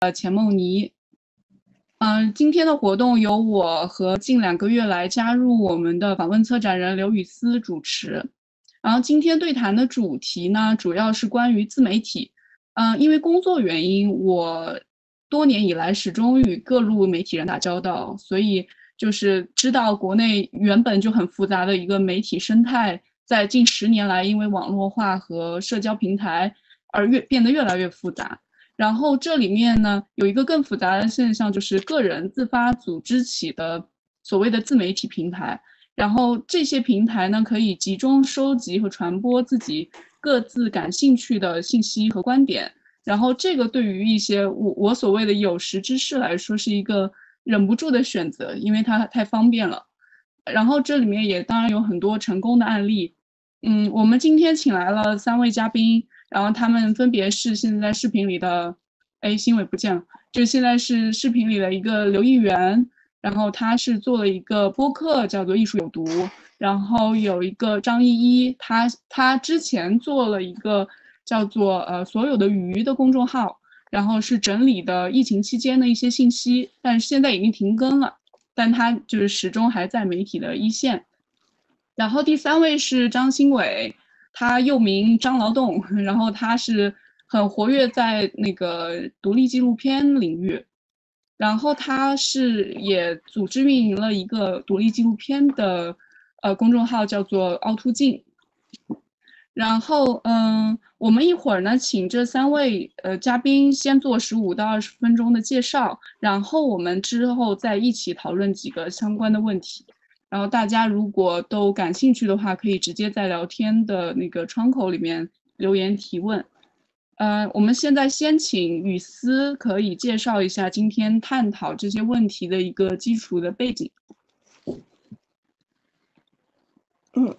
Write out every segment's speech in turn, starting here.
呃钱梦妮。嗯，今天的活动由我和近两个月来加入我们的访问策展人刘雨思主持。然后今天对谈的主题呢，主要是关于自媒体。嗯，因为工作原因，我多年以来始终与各路媒体人打交道，所以就是知道国内原本就很复杂的一个媒体生态，在近十年来因为网络化和社交平台而越变得越来越复杂。然后这里面呢，有一个更复杂的现象，就是个人自发组织起的所谓的自媒体平台。然后这些平台呢，可以集中收集和传播自己各自感兴趣的信息和观点。然后这个对于一些我我所谓的有识之士来说，是一个忍不住的选择，因为它太方便了。然后这里面也当然有很多成功的案例。嗯，我们今天请来了三位嘉宾。然后他们分别是现在视频里的，哎，新伟不见了，就现在是视频里的一个刘议员，然后他是做了一个播客叫做《艺术有毒》，然后有一个张依依，他他之前做了一个叫做呃所有的鱼的公众号，然后是整理的疫情期间的一些信息，但是现在已经停更了，但他就是始终还在媒体的一线。然后第三位是张新伟。他又名张劳动，然后他是很活跃在那个独立纪录片领域，然后他是也组织运营了一个独立纪录片的呃公众号，叫做凹凸镜。然后嗯，我们一会儿呢，请这三位呃嘉宾先做十五到二十分钟的介绍，然后我们之后再一起讨论几个相关的问题。然后大家如果都感兴趣的话，可以直接在聊天的那个窗口里面留言提问。呃，我们现在先请雨思可以介绍一下今天探讨这些问题的一个基础的背景。嗯，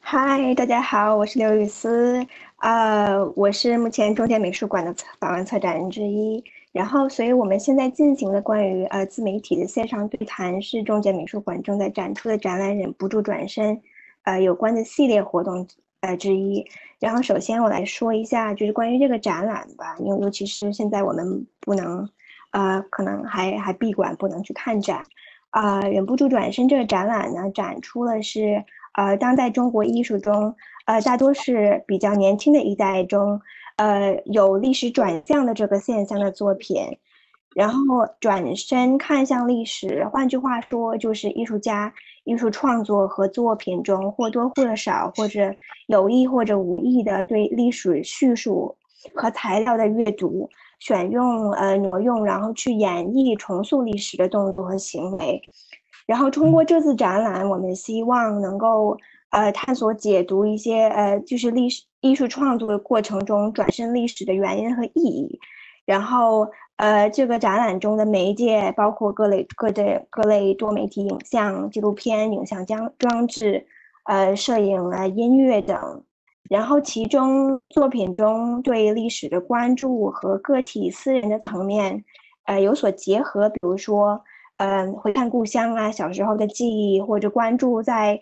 嗨，大家好，我是刘雨思，呃，我是目前中间美术馆的访问策展人之一。然后，所以我们现在进行的关于呃自媒体的线上对谈，是中建美术馆正在展出的展览《忍不住转身》，呃有关的系列活动呃之一。然后，首先我来说一下，就是关于这个展览吧，因为尤其是现在我们不能，呃，可能还还闭馆不能去看展，啊，《忍不住转身》这个展览呢，展出了是呃当代中国艺术中，呃大多是比较年轻的一代中。呃，有历史转向的这个现象的作品，然后转身看向历史，换句话说，就是艺术家艺术创作和作品中或多或少，或者有意或者无意的对历史叙述和材料的阅读、选用、呃挪用，然后去演绎、重塑历史的动作和行为。然后通过这次展览，我们希望能够。呃，探索解读一些呃，就是历史艺术创作的过程中转身历史的原因和意义。然后，呃，这个展览中的媒介包括各类各的各类多媒体影像、纪录片、影像装装置，呃，摄影啊、音乐等。然后，其中作品中对历史的关注和个体私人的层面，呃，有所结合。比如说，嗯，回看故乡啊，小时候的记忆，或者关注在。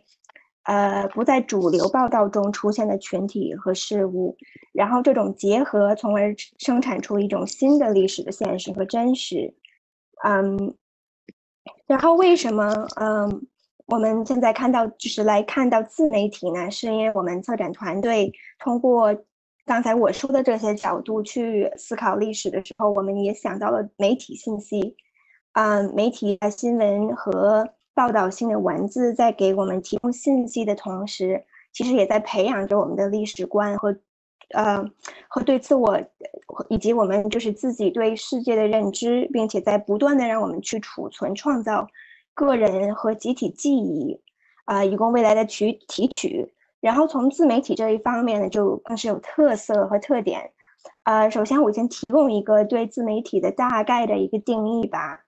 呃，不在主流报道中出现的群体和事物，然后这种结合，从而生产出一种新的历史的现实和真实。嗯，然后为什么嗯，我们现在看到就是来看到自媒体呢？是因为我们策展团队通过刚才我说的这些角度去思考历史的时候，我们也想到了媒体信息，嗯，媒体的新闻和。报道性的文字在给我们提供信息的同时，其实也在培养着我们的历史观和，呃，和对自我以及我们就是自己对世界的认知，并且在不断的让我们去储存、创造个人和集体记忆，啊，以供未来的取提取。然后从自媒体这一方面呢，就更是有特色和特点。呃，首先我先提供一个对自媒体的大概的一个定义吧。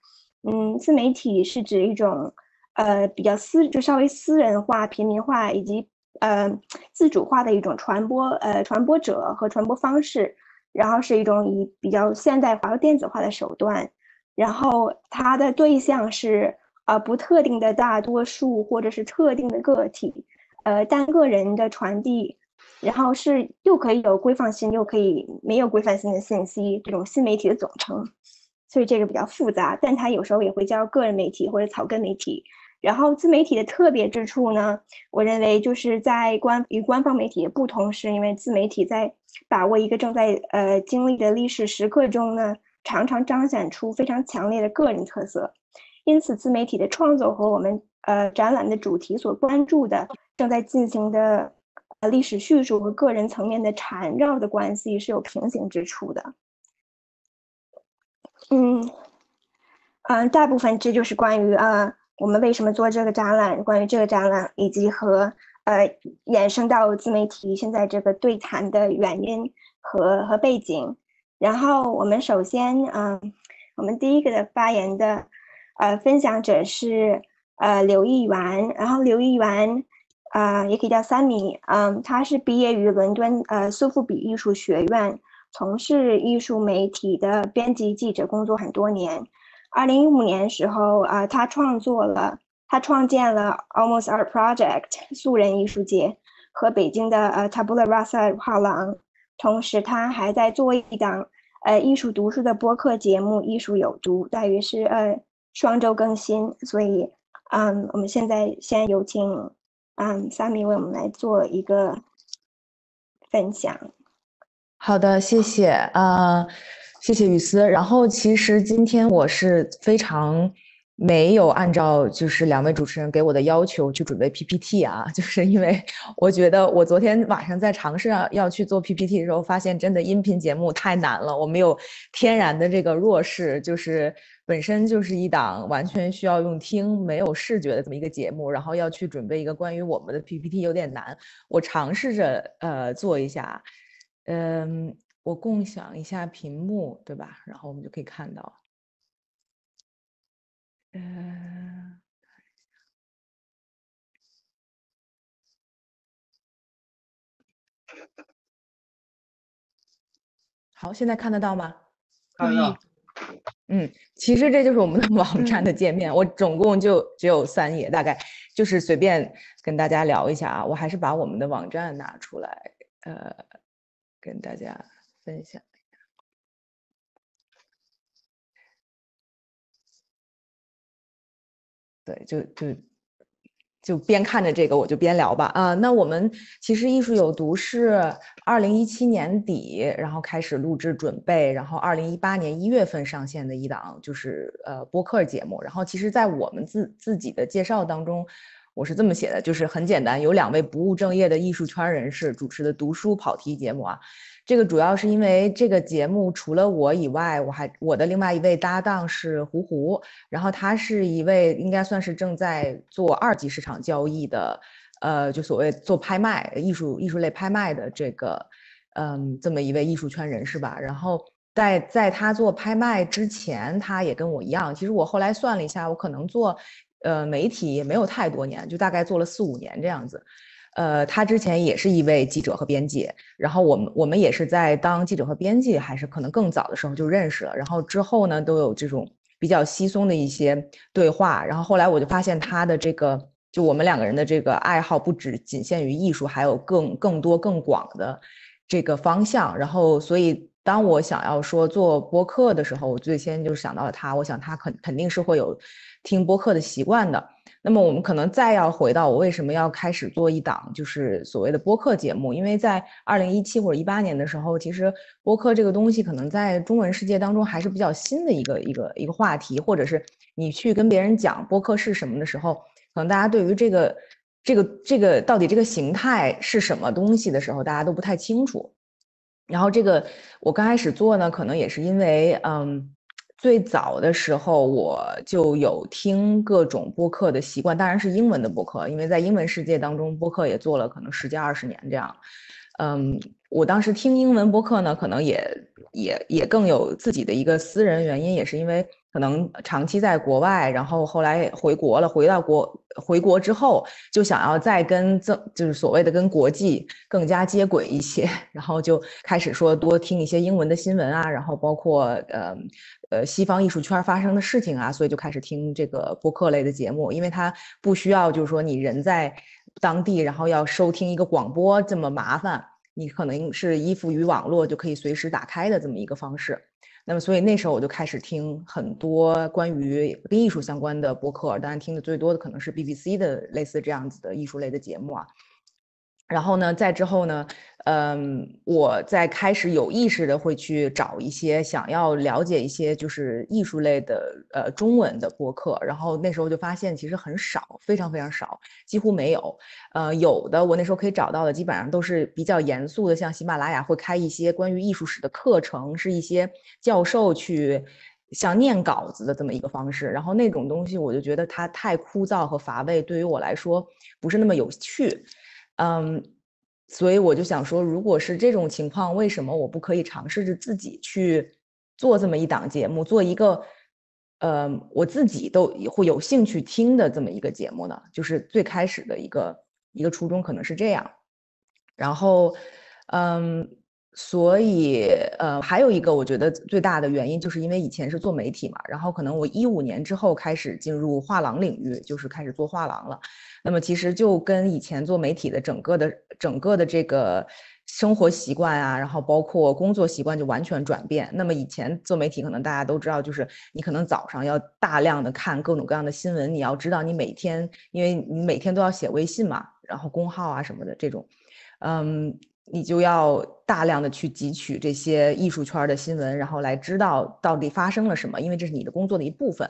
嗯，自媒体是指一种。呃，比较私就稍微私人化、平民化以及呃自主化的一种传播呃传播者和传播方式，然后是一种以比较现代化和电子化的手段，然后它的对象是呃不特定的大多数或者是特定的个体，呃单个人的传递，然后是又可以有规范性又可以没有规范性的信息，这种新媒体的总称。所以这个比较复杂。但它有时候也会叫个人媒体或者草根媒体。然后自媒体的特别之处呢，我认为就是在官与官方媒体的不同，是因为自媒体在把握一个正在呃经历的历史时刻中呢，常常彰显出非常强烈的个人特色。因此，自媒体的创作和我们呃展览的主题所关注的正在进行的呃历史叙述和个人层面的缠绕的关系是有平行之处的。嗯嗯，大部分这就是关于呃。我们为什么做这个展览？关于这个展览，以及和呃衍生到自媒体现在这个对谈的原因和和背景。然后我们首先，嗯，我们第一个的发言的呃分享者是呃刘毅元，然后刘毅元，啊也可以叫三米，嗯，他是毕业于伦敦呃苏富比艺术学院，从事艺术媒体的编辑记者工作很多年。二零一五年时候，啊，他创作了，他创建了 Almost Art Project 素人艺术节和北京的呃 Tabula Rasa 画廊，同时他还在做一档呃艺术读书的播客节目《艺术有毒》，大约是呃双周更新。所以，嗯，我们现在先有请嗯 Sammy 为我们来做一个分享。好的，谢谢啊。谢谢雨思。然后其实今天我是非常没有按照就是两位主持人给我的要求去准备 PPT 啊，就是因为 我觉得我昨天晚上在尝试要去做 PPT 的时候，发现真的音频节目太难了。我没有天然的这个弱势，就是本身就是一档完全需要用听没有视觉的这么一个节目，然后要去准备一个关于我们的 PPT 有点难。我尝试着呃做一下，嗯。我共享一下屏幕，对吧？然后我们就可以看到。嗯，好，现在看得到吗？可以。嗯，其实这就是我们的网站的界面。我总共就只有三页，大概就是随便跟大家聊一下啊。我还是把我们的网站拿出来，呃，跟大家。分享一下，对，就就就边看着这个，我就边聊吧。啊，那我们其实艺术有毒是二零一七年底，然后开始录制准备，然后二零一八年一月份上线的一档就是呃播客节目。然后其实，在我们自自己的介绍当中，我是这么写的，就是很简单，有两位不务正业的艺术圈人士主持的读书跑题节目啊。这个主要是因为这个节目除了我以外，我还我的另外一位搭档是胡胡，然后他是一位应该算是正在做二级市场交易的，呃，就所谓做拍卖艺术艺术类拍卖的这个，嗯，这么一位艺术圈人士吧。然后在在他做拍卖之前，他也跟我一样，其实我后来算了一下，我可能做呃媒体也没有太多年，就大概做了四五年这样子。呃，他之前也是一位记者和编辑，然后我们我们也是在当记者和编辑，还是可能更早的时候就认识了，然后之后呢都有这种比较稀松的一些对话，然后后来我就发现他的这个，就我们两个人的这个爱好不只仅限于艺术，还有更更多更广的这个方向，然后所以当我想要说做播客的时候，我最先就想到了他，我想他肯肯定是会有听播客的习惯的。那么我们可能再要回到我为什么要开始做一档就是所谓的播客节目，因为在二零一七或者一八年的时候，其实播客这个东西可能在中文世界当中还是比较新的一个一个一个话题，或者是你去跟别人讲播客是什么的时候，可能大家对于这个这个这个到底这个形态是什么东西的时候，大家都不太清楚。然后这个我刚开始做呢，可能也是因为嗯。最早的时候，我就有听各种播客的习惯，当然是英文的播客，因为在英文世界当中，播客也做了可能十几二十年这样。嗯，我当时听英文播客呢，可能也也也更有自己的一个私人原因，也是因为。可能长期在国外，然后后来回国了。回到国回国之后，就想要再跟这就是所谓的跟国际更加接轨一些，然后就开始说多听一些英文的新闻啊，然后包括呃呃西方艺术圈发生的事情啊，所以就开始听这个播客类的节目，因为它不需要就是说你人在当地，然后要收听一个广播这么麻烦。你可能是依附于网络就可以随时打开的这么一个方式。那么，所以那时候我就开始听很多关于跟艺术相关的博客，当然听的最多的可能是 BBC 的类似这样子的艺术类的节目啊。然后呢，再之后呢，嗯，我在开始有意识的会去找一些想要了解一些就是艺术类的呃中文的播客，然后那时候就发现其实很少，非常非常少，几乎没有。呃，有的我那时候可以找到的，基本上都是比较严肃的，像喜马拉雅会开一些关于艺术史的课程，是一些教授去像念稿子的这么一个方式。然后那种东西我就觉得它太枯燥和乏味，对于我来说不是那么有趣。嗯，所以我就想说，如果是这种情况，为什么我不可以尝试着自己去做这么一档节目，做一个，呃，我自己都会有兴趣听的这么一个节目呢？就是最开始的一个一个初衷可能是这样，然后，嗯。所以，呃，还有一个我觉得最大的原因，就是因为以前是做媒体嘛，然后可能我一五年之后开始进入画廊领域，就是开始做画廊了。那么其实就跟以前做媒体的整个的整个的这个生活习惯啊，然后包括工作习惯就完全转变。那么以前做媒体，可能大家都知道，就是你可能早上要大量的看各种各样的新闻，你要知道你每天，因为你每天都要写微信嘛，然后公号啊什么的这种，嗯。你就要大量的去汲取这些艺术圈的新闻，然后来知道到底发生了什么，因为这是你的工作的一部分。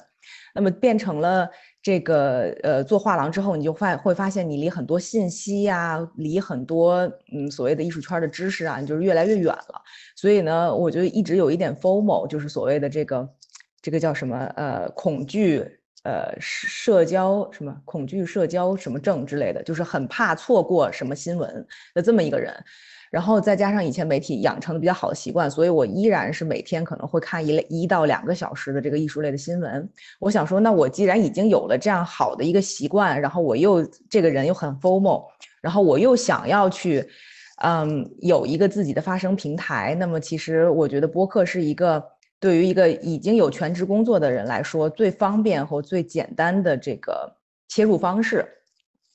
那么变成了这个呃做画廊之后，你就发会发现你离很多信息呀，离很多嗯所谓的艺术圈的知识啊，你就是越来越远了。所以呢，我就一直有一点 FOMO，就是所谓的这个这个叫什么呃恐惧。呃，社交什么恐惧社交什么症之类的，就是很怕错过什么新闻的这么一个人，然后再加上以前媒体养成的比较好的习惯，所以我依然是每天可能会看一类一到两个小时的这个艺术类的新闻。我想说，那我既然已经有了这样好的一个习惯，然后我又这个人又很 formal，然后我又想要去，嗯，有一个自己的发声平台，那么其实我觉得播客是一个。对于一个已经有全职工作的人来说，最方便和最简单的这个切入方式，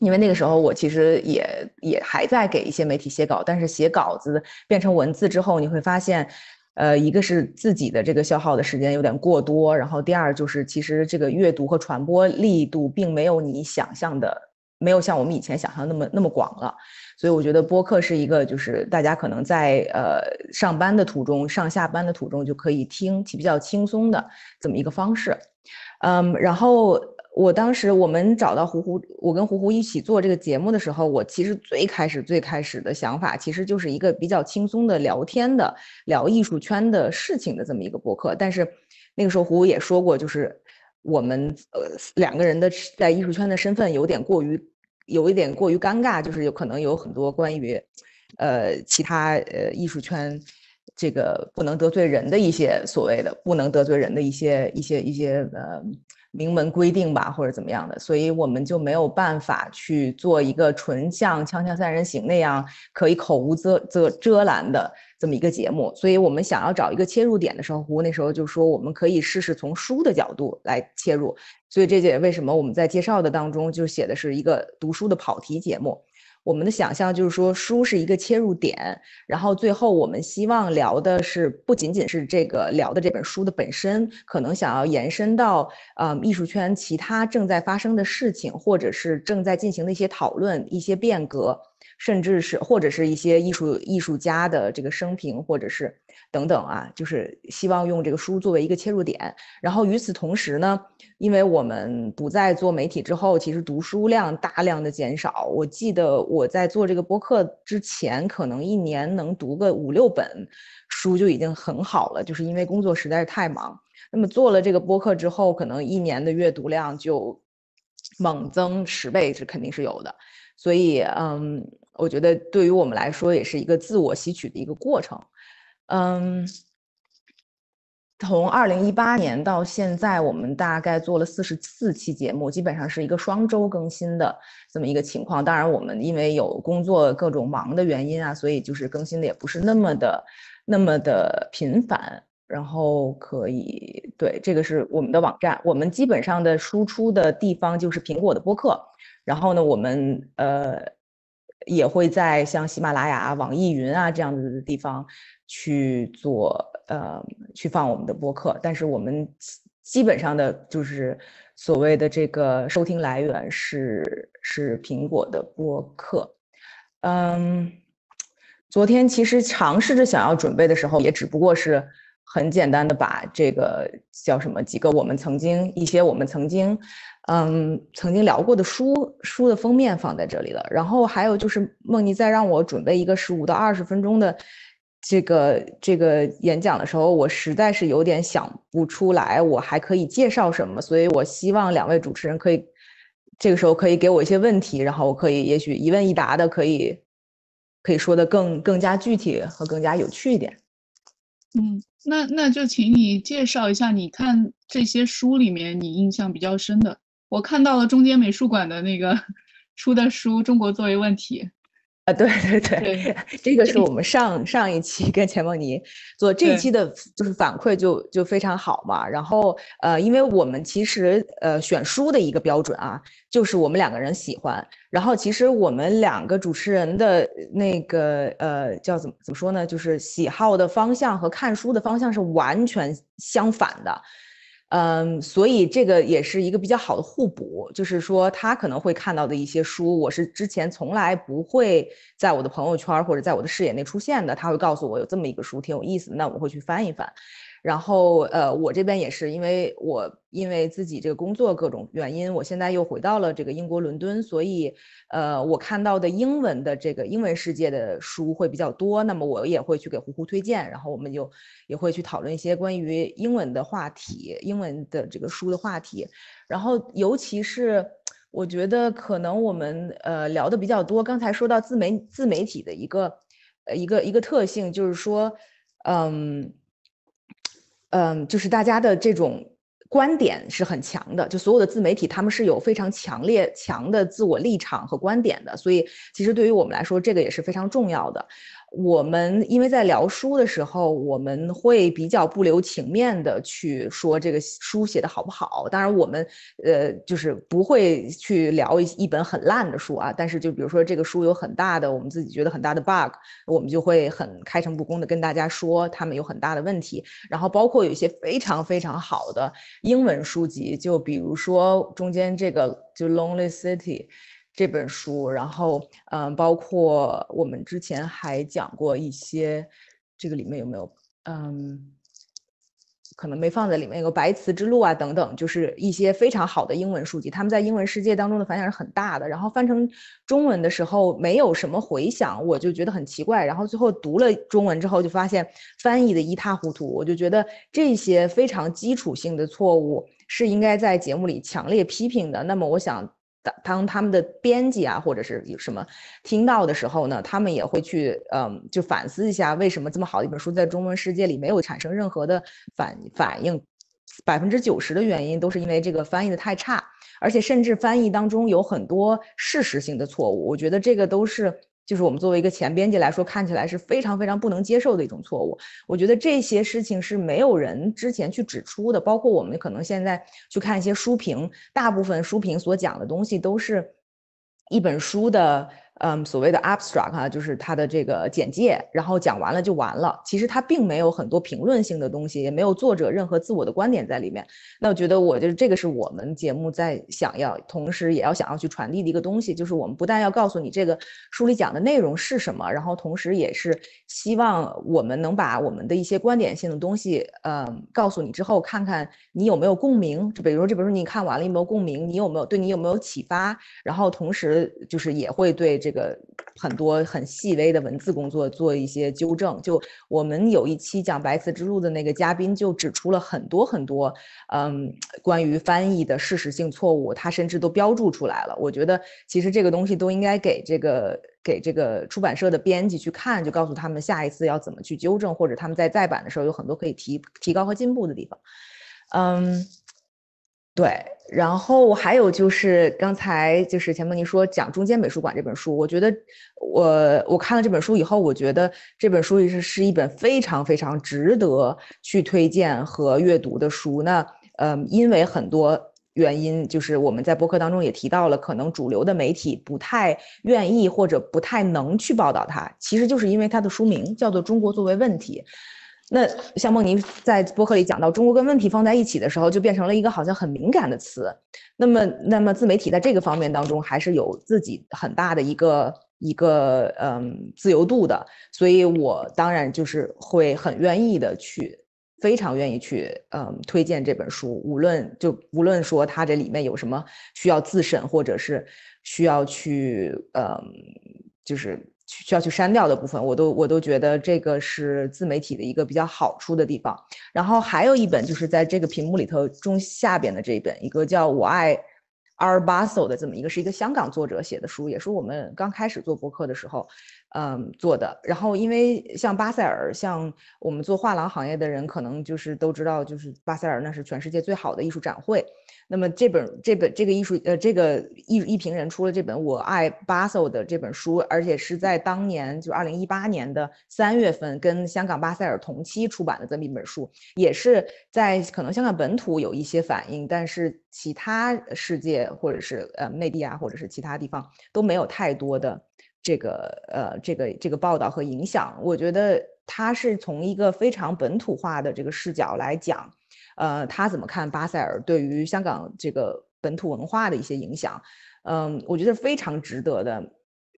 因为那个时候我其实也也还在给一些媒体写稿，但是写稿子变成文字之后，你会发现，呃，一个是自己的这个消耗的时间有点过多，然后第二就是其实这个阅读和传播力度并没有你想象的，没有像我们以前想象那么那么广了。所以我觉得播客是一个，就是大家可能在呃上班的途中、上下班的途中就可以听，比较轻松的这么一个方式。嗯，然后我当时我们找到胡胡，我跟胡胡一起做这个节目的时候，我其实最开始最开始的想法其实就是一个比较轻松的聊天的，聊艺术圈的事情的这么一个博客。但是那个时候胡胡也说过，就是我们呃两个人的在艺术圈的身份有点过于。有一点过于尴尬，就是有可能有很多关于，呃，其他呃艺术圈这个不能得罪人的一些所谓的不能得罪人的一些一些一些呃明文规定吧，或者怎么样的，所以我们就没有办法去做一个纯像《锵锵三人行》那样可以口无遮遮遮拦的。这么一个节目，所以我们想要找一个切入点的时候，那时候就说我们可以试试从书的角度来切入。所以这也为什么我们在介绍的当中就写的是一个读书的跑题节目。我们的想象就是说书是一个切入点，然后最后我们希望聊的是不仅仅是这个聊的这本书的本身，可能想要延伸到呃艺术圈其他正在发生的事情，或者是正在进行的一些讨论、一些变革。甚至是或者是一些艺术艺术家的这个生平，或者是等等啊，就是希望用这个书作为一个切入点。然后与此同时呢，因为我们不再做媒体之后，其实读书量大量的减少。我记得我在做这个播客之前，可能一年能读个五六本书就已经很好了，就是因为工作实在是太忙。那么做了这个播客之后，可能一年的阅读量就猛增十倍，是肯定是有的。所以，嗯。我觉得对于我们来说也是一个自我吸取的一个过程，嗯，从二零一八年到现在，我们大概做了四十四期节目，基本上是一个双周更新的这么一个情况。当然，我们因为有工作各种忙的原因啊，所以就是更新的也不是那么的那么的频繁。然后可以对这个是我们的网站，我们基本上的输出的地方就是苹果的播客。然后呢，我们呃。也会在像喜马拉雅、网易云啊这样子的地方去做呃去放我们的播客，但是我们基本上的就是所谓的这个收听来源是是苹果的播客，嗯，昨天其实尝试着想要准备的时候，也只不过是很简单的把这个叫什么几个我们曾经一些我们曾经。嗯，曾经聊过的书书的封面放在这里了，然后还有就是梦妮在让我准备一个十五到二十分钟的这个这个演讲的时候，我实在是有点想不出来我还可以介绍什么，所以我希望两位主持人可以这个时候可以给我一些问题，然后我可以也许一问一答的可以可以说的更更加具体和更加有趣一点。嗯，那那就请你介绍一下，你看这些书里面你印象比较深的。我看到了中间美术馆的那个 出的书《中国作为问题》啊，对对对，这个是我们上上一期跟钱梦妮做这一期的，就是反馈就就非常好嘛。然后呃，因为我们其实呃选书的一个标准啊，就是我们两个人喜欢。然后其实我们两个主持人的那个呃叫怎么怎么说呢，就是喜好的方向和看书的方向是完全相反的。嗯，所以这个也是一个比较好的互补，就是说他可能会看到的一些书，我是之前从来不会在我的朋友圈或者在我的视野内出现的，他会告诉我有这么一个书挺有意思的，那我会去翻一翻。然后，呃，我这边也是，因为我因为自己这个工作各种原因，我现在又回到了这个英国伦敦，所以，呃，我看到的英文的这个英文世界的书会比较多。那么我也会去给胡胡推荐，然后我们就也会去讨论一些关于英文的话题，英文的这个书的话题。然后，尤其是我觉得可能我们呃聊的比较多。刚才说到自媒自媒体的一个呃一个一个特性，就是说，嗯。嗯，就是大家的这种观点是很强的，就所有的自媒体，他们是有非常强烈、强的自我立场和观点的，所以其实对于我们来说，这个也是非常重要的。我们因为在聊书的时候，我们会比较不留情面的去说这个书写的好不好。当然，我们呃就是不会去聊一一本很烂的书啊。但是就比如说这个书有很大的我们自己觉得很大的 bug，我们就会很开诚布公的跟大家说他们有很大的问题。然后包括有一些非常非常好的英文书籍，就比如说中间这个就 Lonely City。这本书，然后嗯，包括我们之前还讲过一些，这个里面有没有嗯，可能没放在里面，有个《白瓷之路》啊等等，就是一些非常好的英文书籍，他们在英文世界当中的反响是很大的。然后翻成中文的时候没有什么回响，我就觉得很奇怪。然后最后读了中文之后，就发现翻译的一塌糊涂，我就觉得这些非常基础性的错误是应该在节目里强烈批评的。那么我想。当当他们的编辑啊，或者是有什么听到的时候呢，他们也会去，嗯，就反思一下，为什么这么好的一本书在中文世界里没有产生任何的反反应？百分之九十的原因都是因为这个翻译的太差，而且甚至翻译当中有很多事实性的错误。我觉得这个都是。就是我们作为一个前编辑来说，看起来是非常非常不能接受的一种错误。我觉得这些事情是没有人之前去指出的，包括我们可能现在去看一些书评，大部分书评所讲的东西都是一本书的。嗯，所谓的 abstract 啊，就是它的这个简介，然后讲完了就完了。其实它并没有很多评论性的东西，也没有作者任何自我的观点在里面。那我觉得，我就是这个是我们节目在想要，同时也要想要去传递的一个东西，就是我们不但要告诉你这个书里讲的内容是什么，然后同时也是希望我们能把我们的一些观点性的东西，嗯，告诉你之后，看看你有没有共鸣。就比如说这本书你看完了有没有共鸣，你有没有对你有没有启发？然后同时就是也会对。这个很多很细微的文字工作做一些纠正，就我们有一期讲白瓷之路的那个嘉宾就指出了很多很多，嗯，关于翻译的事实性错误，他甚至都标注出来了。我觉得其实这个东西都应该给这个给这个出版社的编辑去看，就告诉他们下一次要怎么去纠正，或者他们在再版的时候有很多可以提提高和进步的地方，嗯。对，然后还有就是刚才就是钱梦妮说讲中间美术馆这本书，我觉得我我看了这本书以后，我觉得这本书也是是一本非常非常值得去推荐和阅读的书。那嗯，因为很多原因，就是我们在播客当中也提到了，可能主流的媒体不太愿意或者不太能去报道它，其实就是因为它的书名叫做《中国作为问题》。那像梦妮在播客里讲到，中国跟问题放在一起的时候，就变成了一个好像很敏感的词。那么，那么自媒体在这个方面当中，还是有自己很大的一个一个嗯自由度的。所以我当然就是会很愿意的去，非常愿意去嗯推荐这本书。无论就无论说它这里面有什么需要自审，或者是需要去嗯就是。需要去删掉的部分，我都我都觉得这个是自媒体的一个比较好处的地方。然后还有一本就是在这个屏幕里头中下边的这一本，一个叫我爱阿尔巴索的这么一个，是一个香港作者写的书，也是我们刚开始做博客的时候。嗯，做的。然后，因为像巴塞尔，像我们做画廊行业的人，可能就是都知道，就是巴塞尔那是全世界最好的艺术展会。那么这本这本这个艺术呃这个艺艺评人出了这本《我爱巴塞》的这本书，而且是在当年就二零一八年的三月份跟香港巴塞尔同期出版的这么一本书，也是在可能香港本土有一些反应，但是其他世界或者是呃内地啊或者是其他地方都没有太多的。这个呃，这个这个报道和影响，我觉得他是从一个非常本土化的这个视角来讲，呃，他怎么看巴塞尔对于香港这个本土文化的一些影响，嗯，我觉得非常值得的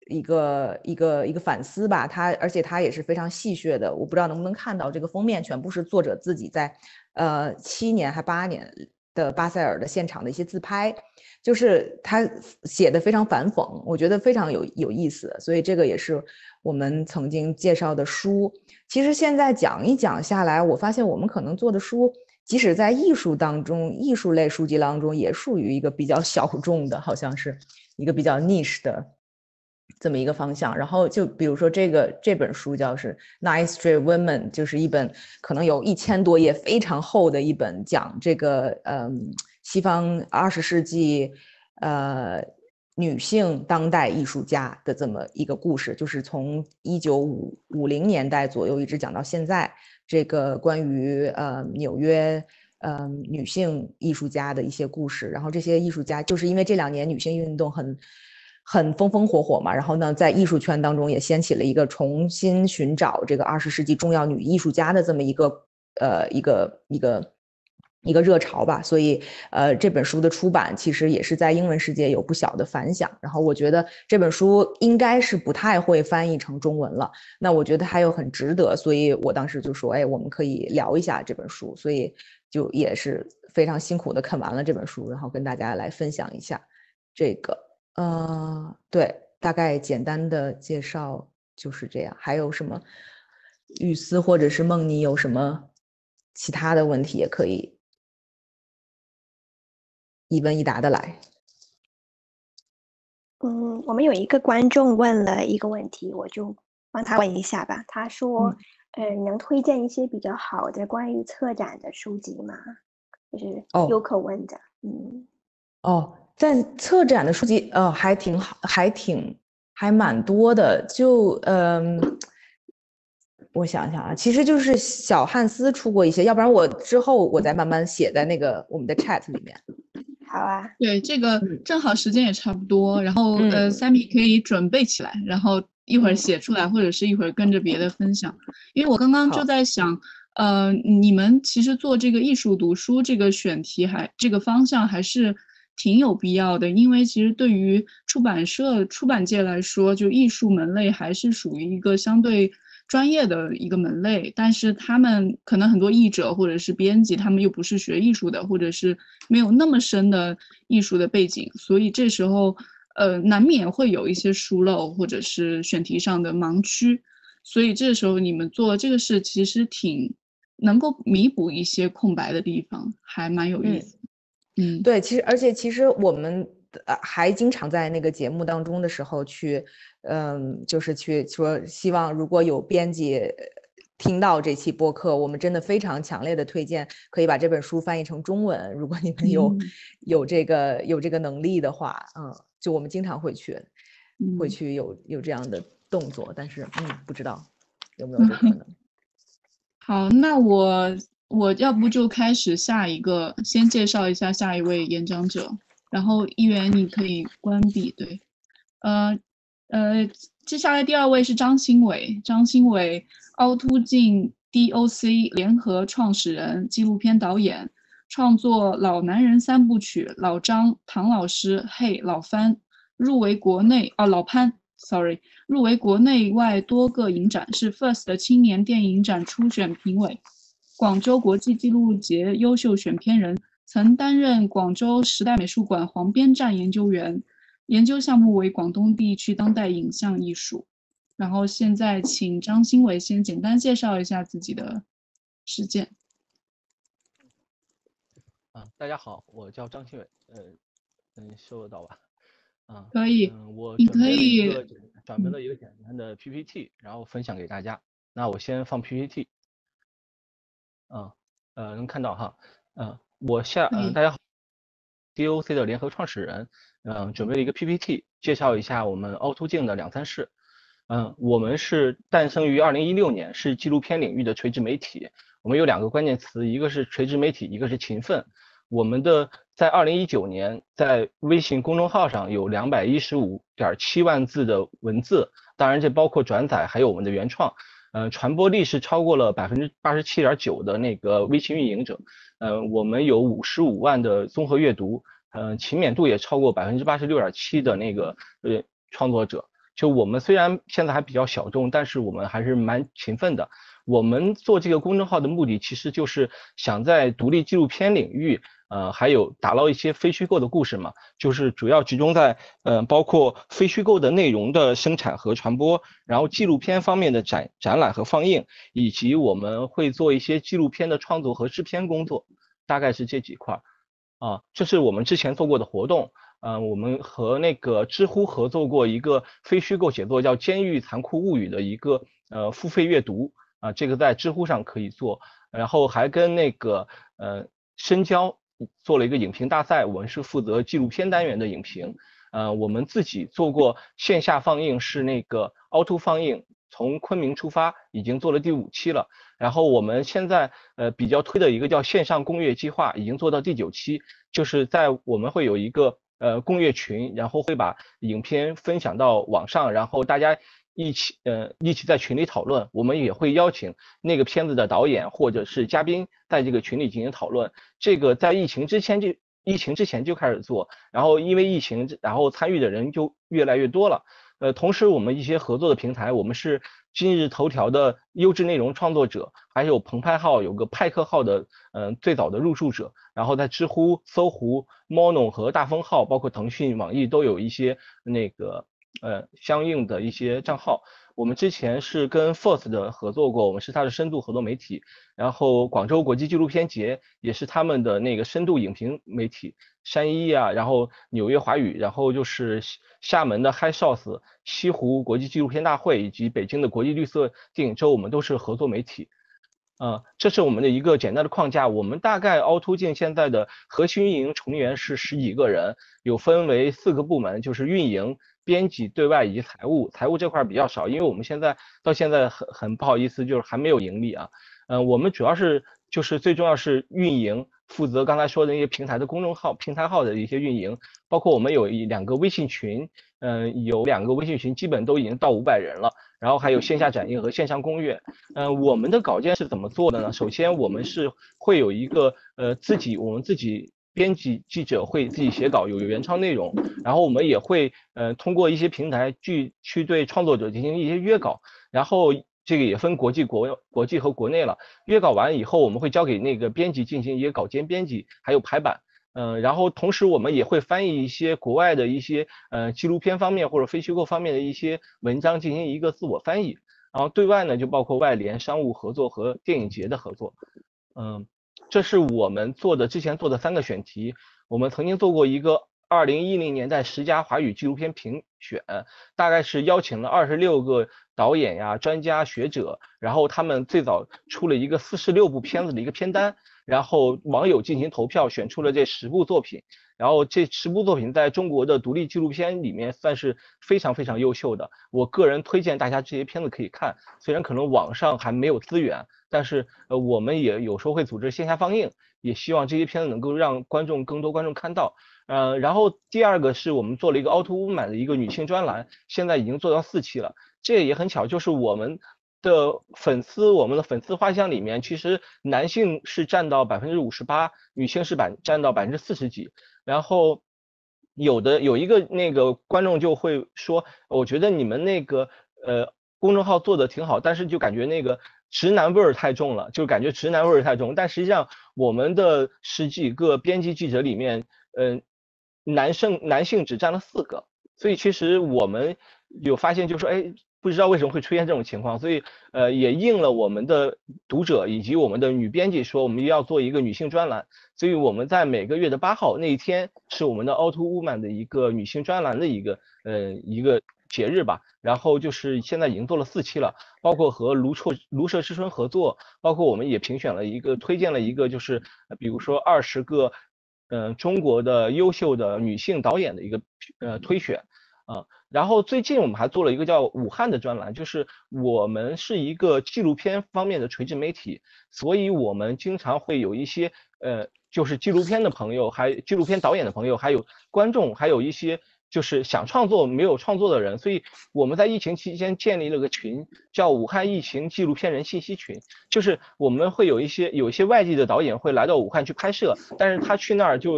一个一个一个反思吧。他而且他也是非常戏谑的，我不知道能不能看到这个封面，全部是作者自己在呃七年还八年的巴塞尔的现场的一些自拍。就是他写的非常反讽，我觉得非常有有意思，所以这个也是我们曾经介绍的书。其实现在讲一讲下来，我发现我们可能做的书，即使在艺术当中，艺术类书籍当中，也属于一个比较小众的，好像是一个比较 niche 的这么一个方向。然后就比如说这个这本书叫是《Nice Street Women》，就是一本可能有一千多页非常厚的一本，讲这个嗯。西方二十世纪，呃，女性当代艺术家的这么一个故事，就是从一九五五零年代左右一直讲到现在，这个关于呃纽约呃女性艺术家的一些故事。然后这些艺术家就是因为这两年女性运动很很风风火火嘛，然后呢，在艺术圈当中也掀起了一个重新寻找这个二十世纪重要女艺术家的这么一个呃一个一个。一个热潮吧，所以，呃，这本书的出版其实也是在英文世界有不小的反响。然后我觉得这本书应该是不太会翻译成中文了。那我觉得它又很值得，所以我当时就说，哎，我们可以聊一下这本书。所以就也是非常辛苦的啃完了这本书，然后跟大家来分享一下这个。呃，对，大概简单的介绍就是这样。还有什么，雨思或者是梦妮有什么其他的问题也可以。一问一答的来。嗯，我们有一个观众问了一个问题，我就帮他问一下吧。他说：“嗯，能推荐一些比较好的关于策展的书籍吗？”就是有可问的。嗯，哦，在策展的书籍，呃，还挺好，还挺还蛮多的。就嗯，我想想啊，其实就是小汉斯出过一些，要不然我之后我再慢慢写在那个我们的 chat 里面。好啊，对这个正好时间也差不多，然后呃，Sammy 可以准备起来，然后一会儿写出来，或者是一会儿跟着别的分享。因为我刚刚就在想，呃，你们其实做这个艺术读书这个选题还这个方向还是挺有必要的，因为其实对于出版社出版界来说，就艺术门类还是属于一个相对。专业的一个门类，但是他们可能很多译者或者是编辑，他们又不是学艺术的，或者是没有那么深的艺术的背景，所以这时候，呃，难免会有一些疏漏或者是选题上的盲区，所以这时候你们做这个事，其实挺能够弥补一些空白的地方，还蛮有意思。嗯，对，其实而且其实我们。呃，还经常在那个节目当中的时候去，嗯，就是去说，希望如果有编辑听到这期播客，我们真的非常强烈的推荐，可以把这本书翻译成中文。如果你们有有这个有这个能力的话，嗯，就我们经常会去，会去有有这样的动作，但是嗯，不知道有没有这可能。好，那我。我要不就开始下一个，先介绍一下下一位演讲者，然后一元你可以关闭。对，呃呃，接下来第二位是张新伟，张新伟，凹凸镜 DOC 联合创始人、纪录片导演，创作《老男人三部曲》，老张、唐老师、嘿、老番，入围国内啊，老潘，sorry，入围国内外多个影展，是 FIRST 的青年电影展初选评委。广州国际纪录节优秀选片人，曾担任广州时代美术馆黄边站研究员，研究项目为广东地区当代影像艺术。然后现在请张新伟先简单介绍一下自己的实践。啊，大家好，我叫张新伟，呃，能收得到吧？啊，可以。嗯，我你可以准备了一个简单的 PPT，然后分享给大家。那我先放 PPT。嗯，呃，能看到哈，嗯，我下，嗯，大家好，DOC 的联合创始人，嗯，准备了一个 PPT，介绍一下我们凹凸镜的两三事。嗯，我们是诞生于二零一六年，是纪录片领域的垂直媒体。我们有两个关键词，一个是垂直媒体，一个是勤奋。我们的在二零一九年，在微信公众号上有两百一十五点七万字的文字，当然这包括转载，还有我们的原创。呃，传播力是超过了百分之八十七点九的那个微信运营者，呃，我们有五十五万的综合阅读，呃，勤勉度也超过百分之八十六点七的那个呃创作者。就我们虽然现在还比较小众，但是我们还是蛮勤奋的。我们做这个公众号的目的，其实就是想在独立纪录片领域。呃，还有打捞一些非虚构的故事嘛，就是主要集中在，呃，包括非虚构的内容的生产和传播，然后纪录片方面的展展览和放映，以及我们会做一些纪录片的创作和制片工作，大概是这几块儿。啊，这是我们之前做过的活动，嗯，我们和那个知乎合作过一个非虚构写作叫《监狱残酷物语》的一个呃付费阅读，啊，这个在知乎上可以做，然后还跟那个呃深交。做了一个影评大赛，我们是负责纪录片单元的影评。呃，我们自己做过线下放映，是那个凹凸放映，从昆明出发，已经做了第五期了。然后我们现在呃比较推的一个叫线上公阅计划，已经做到第九期，就是在我们会有一个呃公阅群，然后会把影片分享到网上，然后大家。一起呃一起在群里讨论，我们也会邀请那个片子的导演或者是嘉宾在这个群里进行讨论。这个在疫情之前就疫情之前就开始做，然后因为疫情，然后参与的人就越来越多了。呃，同时我们一些合作的平台，我们是今日头条的优质内容创作者，还有澎湃号有个派克号的嗯最早的入驻者，然后在知乎、搜狐、mono 和大风号，包括腾讯、网易都有一些那个。呃，相应的一些账号，我们之前是跟 Force 的合作过，我们是它的深度合作媒体。然后广州国际纪录片节也是他们的那个深度影评媒体。山一啊，然后纽约华语，然后就是厦门的 High Shots，西湖国际纪录片大会以及北京的国际绿色电影周，我们都是合作媒体。呃，这是我们的一个简单的框架。我们大概凹凸镜现在的核心运营成员是十几个人，有分为四个部门，就是运营。编辑、对外以及财务，财务这块比较少，因为我们现在到现在很很不好意思，就是还没有盈利啊。嗯，我们主要是就是最重要是运营，负责刚才说的那些平台的公众号、平台号的一些运营，包括我们有一两个微信群，嗯，有两个微信群，基本都已经到五百人了。然后还有线下展映和线上攻略。嗯，我们的稿件是怎么做的呢？首先我们是会有一个呃自己我们自己。编辑记者会自己写稿，有原创内容，然后我们也会呃通过一些平台去去对创作者进行一些约稿，然后这个也分国际国国际和国内了。约稿完以后，我们会交给那个编辑进行一些稿件编辑，还有排版，嗯，然后同时我们也会翻译一些国外的一些呃纪录片方面或者非虚构方面的一些文章进行一个自我翻译，然后对外呢就包括外联、商务合作和电影节的合作，嗯。这是我们做的之前做的三个选题。我们曾经做过一个二零一零年代十佳华语纪录片评选，大概是邀请了二十六个导演呀、专家学者，然后他们最早出了一个四十六部片子的一个片单，然后网友进行投票选出了这十部作品，然后这十部作品在中国的独立纪录片里面算是非常非常优秀的，我个人推荐大家这些片子可以看，虽然可能网上还没有资源，但是呃我们也有时候会组织线下放映，也希望这些片子能够让观众更多观众看到。呃，然后第二个是我们做了一个凹凸 woman 的一个女性专栏，现在已经做到四期了。这也很巧，就是我们的粉丝，我们的粉丝画像里面，其实男性是占到百分之五十八，女性是百占到百分之四十几。然后有的有一个那个观众就会说，我觉得你们那个呃公众号做的挺好，但是就感觉那个直男味儿太重了，就感觉直男味儿太重。但实际上我们的十几个编辑记者里面，嗯。男生男性只占了四个，所以其实我们有发现，就说，哎，不知道为什么会出现这种情况，所以呃也应了我们的读者以及我们的女编辑说，我们要做一个女性专栏，所以我们在每个月的八号那一天是我们的 Auto Woman 的一个女性专栏的一个呃一个节日吧，然后就是现在已经做了四期了，包括和卢彻卢舍之春合作，包括我们也评选了一个推荐了一个就是比如说二十个。嗯，中国的优秀的女性导演的一个呃推选啊，然后最近我们还做了一个叫武汉的专栏，就是我们是一个纪录片方面的垂直媒体，所以我们经常会有一些呃，就是纪录片的朋友，还纪录片导演的朋友，还有观众，还有一些。就是想创作没有创作的人，所以我们在疫情期间建立了个群，叫武汉疫情纪录片人信息群。就是我们会有一些有一些外地的导演会来到武汉去拍摄，但是他去那儿就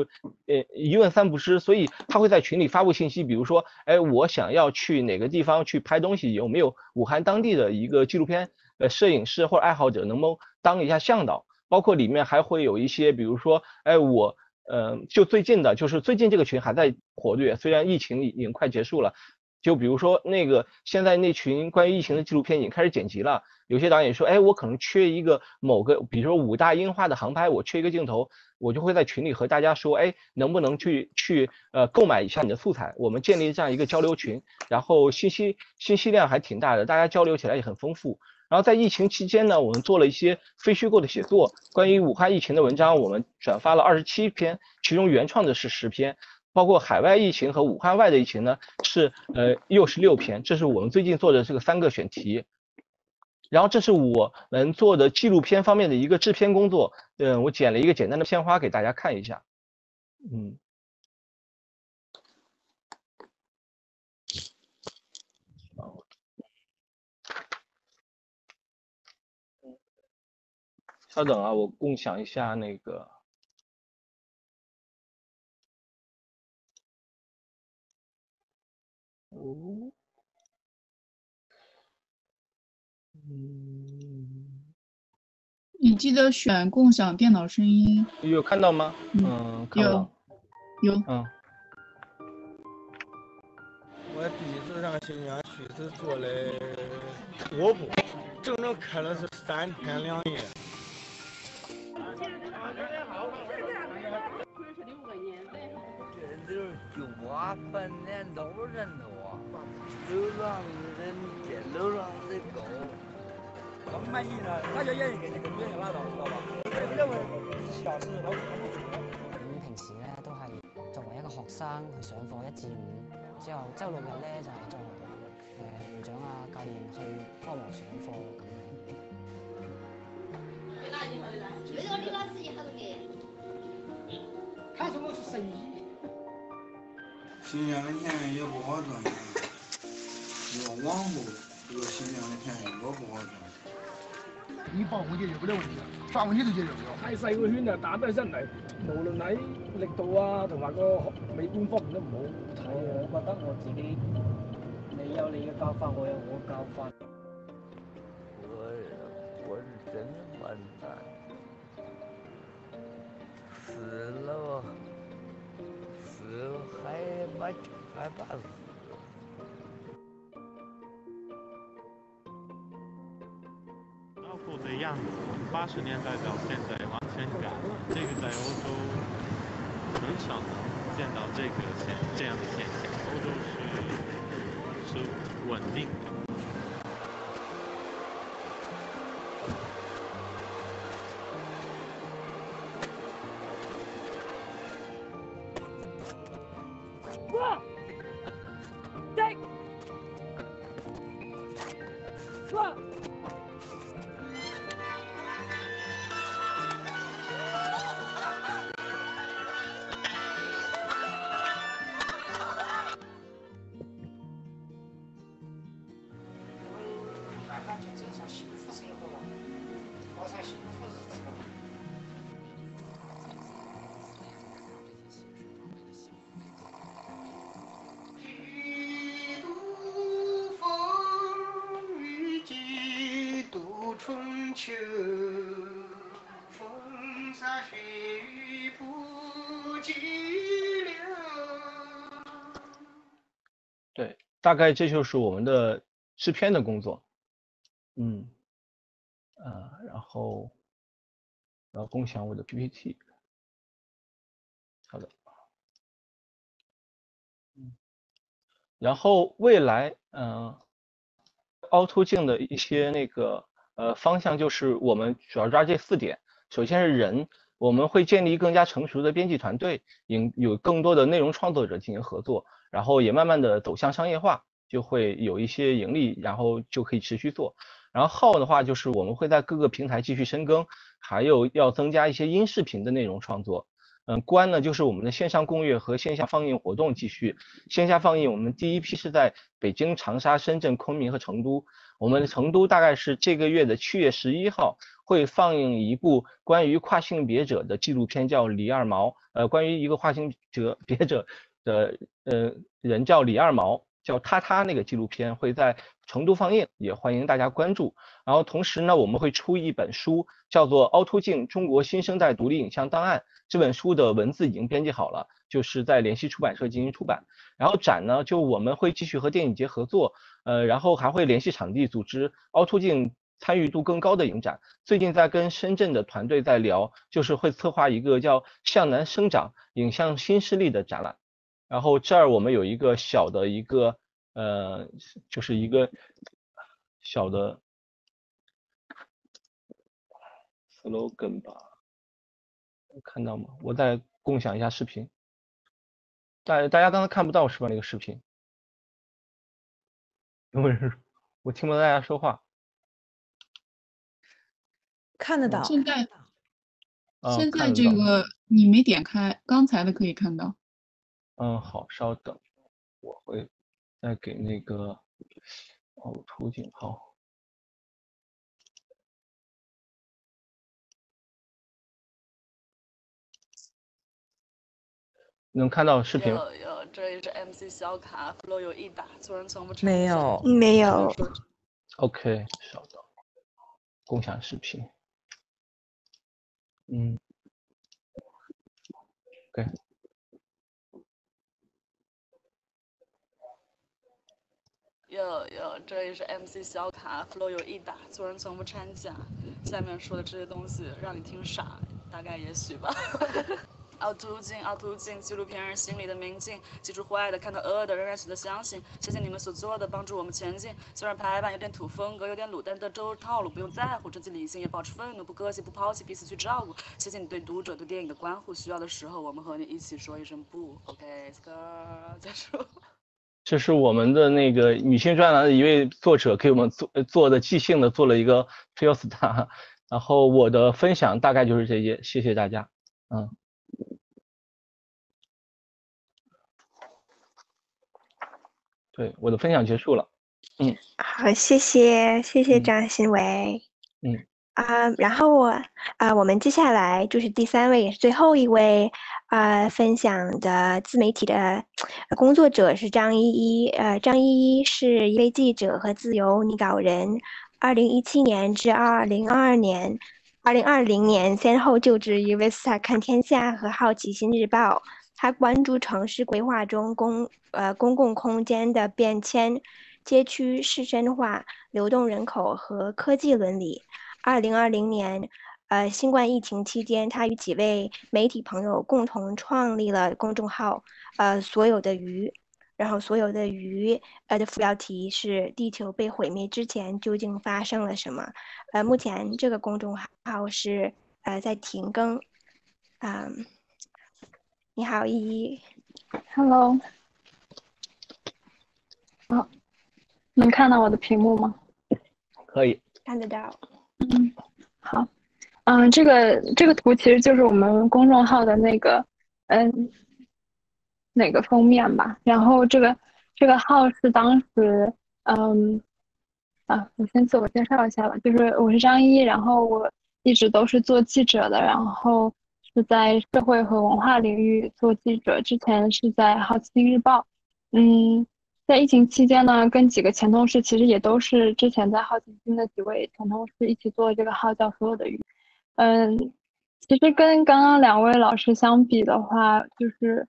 呃一问三不知，所以他会在群里发布信息，比如说，哎，我想要去哪个地方去拍东西，有没有武汉当地的一个纪录片呃摄影师或者爱好者能不能当一下向导？包括里面还会有一些，比如说，哎，我。嗯，就最近的，就是最近这个群还在活跃，虽然疫情已经快结束了。就比如说那个现在那群关于疫情的纪录片已经开始剪辑了，有些导演说，哎，我可能缺一个某个，比如说五大樱花的航拍，我缺一个镜头，我就会在群里和大家说，哎，能不能去去呃购买一下你的素材？我们建立这样一个交流群，然后信息信息量还挺大的，大家交流起来也很丰富。然后在疫情期间呢，我们做了一些非虚构的写作，关于武汉疫情的文章，我们转发了二十七篇，其中原创的是十篇，包括海外疫情和武汉外的疫情呢，是呃又是六篇，这是我们最近做的这个三个选题。然后这是我们做的纪录片方面的一个制片工作，嗯，我剪了一个简单的片花给大家看一下，嗯。稍等啊，我共享一下那个。哦。嗯。你记得选共享电脑声音。有看到吗？嗯。有。有。嗯。我第一次上新疆去是做的卧铺，整整开了是三天两夜。就挖坟的都人多，流浪的人见流浪的狗。他们满意了，他就愿意给你个免费拉倒，知道吧？因为下次他。咁平時咧都係作為一個學生去上課一至五，之後周六日咧就係作為誒會長啊教練去幫忙上課咁樣。他说我是神医。新疆的田也不好挣，这个网户，这个新疆的田也不好挣。你保护解决不了问题，啥问题都解决不了。太细个圈啊，打得上嚟，無論喺力度啊，同埋个美觀方面都唔好。係啊，我觉得我自己，你有你嘅教法，我有我教法。我我是真完蛋，死了。害怕，还怕死。包括的样子，八十年代到现在完全改了。这个在欧洲很少能见到这个现这样的现象。欧洲是是稳定的。沙雪雨不计流。对，大概这就是我们的制片的工作。嗯，呃，然后我要共享我的 PPT。好的。然后未来，嗯、凹凸镜的一些那个呃方向就是我们主要抓这四点。首先是人，我们会建立更加成熟的编辑团队，引有更多的内容创作者进行合作，然后也慢慢的走向商业化，就会有一些盈利，然后就可以持续做。然后号的话，就是我们会在各个平台继续深耕，还有要增加一些音视频的内容创作。嗯，关呢就是我们的线上共阅和线下放映活动继续。线下放映，我们第一批是在北京、长沙、深圳、昆明和成都。我们的成都大概是这个月的七月十一号会放映一部关于跨性别者的纪录片，叫李二毛。呃，关于一个跨性别者的呃人叫李二毛，叫他他那个纪录片会在成都放映，也欢迎大家关注。然后同时呢，我们会出一本书，叫做《凹凸镜：中国新生代独立影像档案》。这本书的文字已经编辑好了，就是在联系出版社进行出版。然后展呢，就我们会继续和电影节合作，呃，然后还会联系场地组织凹凸镜参与度更高的影展。最近在跟深圳的团队在聊，就是会策划一个叫“向南生长：影像新势力”的展览。然后这儿我们有一个小的一个，呃，就是一个小的 slogan 吧。看到吗？我再共享一下视频。大大家刚才看不到是吧？那个视频，因为 我听不到大家说话。看得到。现在啊现在这个你没点开，刚才的可以看到。嗯，好，稍等，我会再给那个凹凸镜好。能看到视频吗？有有，这里是 MC 小卡，flow 有一打，做人从不没有没有。OK，稍等，共享视频。嗯，OK。有有，这里是 MC 小卡，flow 有一打，做人从不掺假。下面说的这些东西让你听傻，大概也许吧。凹凸镜，凹凸镜，纪录片人心里的明镜，记住坏的，看到恶的，仍然选择相信。谢谢你们所做的，帮助我们前进。虽然排版有点土，风格有点鲁，但这都是套路，不用在乎。整体理性，也保持愤怒，不客气，不抛弃，彼此去照顾。谢谢你对读者、对电影的关护，需要的时候，我们和你一起说一声不。OK，哥、结束。这是我们的那个女性专栏的一位作者给我们做做的即兴的做了一个 f e e l star，然后我的分享大概就是这些，谢谢大家，嗯。对，我的分享结束了，嗯好，谢谢谢谢嗯张新伟。嗯啊，然后我啊，我们接下来就是第三位，也是最后一位啊，分享的自媒体的呃工作者是张依依。呃，张依依是一位记者和自由拟稿人，二零一七年至二零二二年。二零二零年先后就职于《Vista 看天下》和《好奇心日报》，他关注城市规划中公呃公共空间的变迁、街区市深化、流动人口和科技伦理。二零二零年，呃，新冠疫情期间，他与几位媒体朋友共同创立了公众号，呃，所有的鱼。然后，所有的鱼，呃的副标题是“地球被毁灭之前究竟发生了什么”。呃，目前这个公众号是呃在停更。嗯，你好，依依。Hello，好，能看到我的屏幕吗？可以。看得到。嗯，好。嗯，这个这个图其实就是我们公众号的那个，嗯，哪个封面吧。然后这个这个号是当时，嗯，啊，我先自我介绍一下吧，就是我是张一，然后我一直都是做记者的，然后是在社会和文化领域做记者，之前是在《好奇心日报》。嗯，在疫情期间呢，跟几个前同事其实也都是之前在好奇心的几位前同事一起做这个号，叫所有的鱼。嗯，其实跟刚刚两位老师相比的话，就是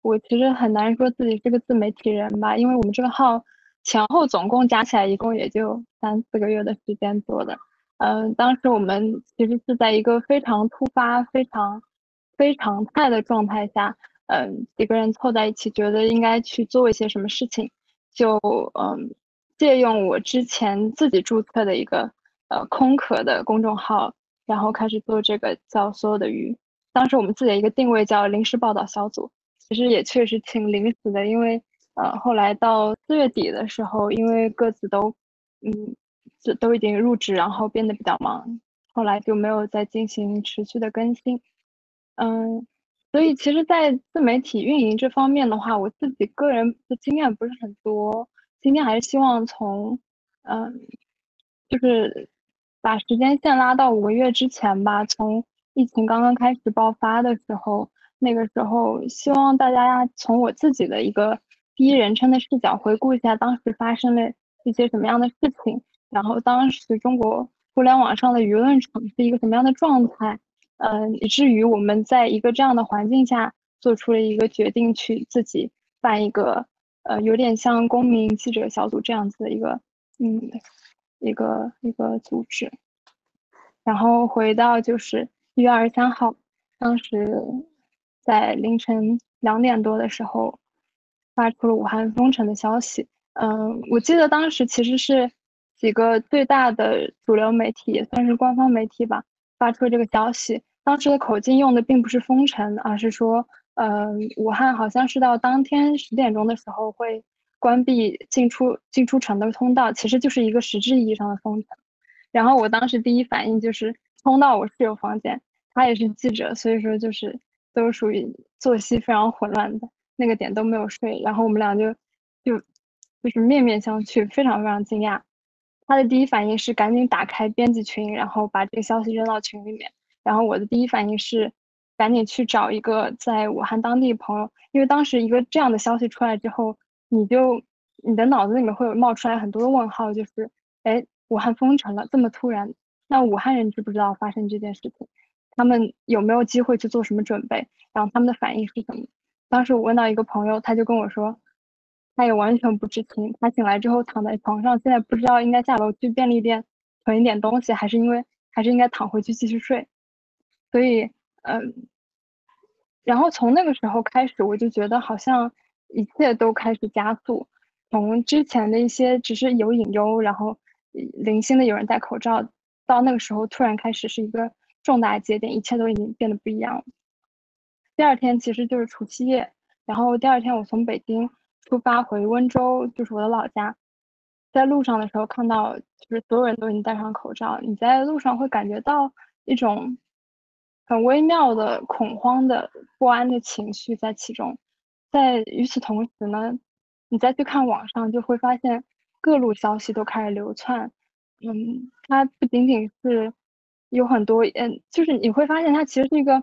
我其实很难说自己是个自媒体人吧，因为我们这个号前后总共加起来一共也就三四个月的时间做的。嗯，当时我们其实是在一个非常突发、非常非常态的状态下，嗯，几个人凑在一起，觉得应该去做一些什么事情，就嗯，借用我之前自己注册的一个呃空壳的公众号。然后开始做这个叫所有的鱼，当时我们自己的一个定位叫临时报道小组，其实也确实挺临时的，因为呃后来到四月底的时候，因为各自都嗯就都已经入职，然后变得比较忙，后来就没有再进行持续的更新，嗯，所以其实，在自媒体运营这方面的话，我自己个人的经验不是很多，今天还是希望从嗯就是。把时间线拉到五个月之前吧，从疫情刚刚开始爆发的时候，那个时候希望大家从我自己的一个第一人称的视角回顾一下当时发生了一些什么样的事情，然后当时中国互联网上的舆论场是一个什么样的状态，嗯，以至于我们在一个这样的环境下做出了一个决定，去自己办一个呃有点像公民记者小组这样子的一个嗯。一个一个组织，然后回到就是一月二十三号，当时在凌晨两点多的时候，发出了武汉封城的消息。嗯，我记得当时其实是几个最大的主流媒体，也算是官方媒体吧，发出了这个消息。当时的口径用的并不是封城，而是说，嗯，武汉好像是到当天十点钟的时候会。关闭进出进出城的通道，其实就是一个实质意义上的封城。然后我当时第一反应就是冲到我室友房间，他也是记者，所以说就是都属于作息非常混乱的那个点都没有睡。然后我们俩就就就是面面相觑，非常非常惊讶。他的第一反应是赶紧打开编辑群，然后把这个消息扔到群里面。然后我的第一反应是赶紧去找一个在武汉当地朋友，因为当时一个这样的消息出来之后。你就你的脑子里面会有冒出来很多的问号，就是，哎，武汉封城了，这么突然，那武汉人知不知道发生这件事情？他们有没有机会去做什么准备？然后他们的反应是什么？当时我问到一个朋友，他就跟我说，他也完全不知情。他醒来之后躺在床上，现在不知道应该下楼去便利店囤一点东西，还是因为还是应该躺回去继续睡。所以，嗯，然后从那个时候开始，我就觉得好像。一切都开始加速，从之前的一些只是有隐忧，然后零星的有人戴口罩，到那个时候突然开始是一个重大节点，一切都已经变得不一样了。第二天其实就是除夕夜，然后第二天我从北京出发回温州，就是我的老家，在路上的时候看到，就是所有人都已经戴上口罩，你在路上会感觉到一种很微妙的恐慌的不安的情绪在其中。在与此同时呢，你再去看网上，就会发现各路消息都开始流窜。嗯，它不仅仅是有很多，嗯，就是你会发现它其实是一个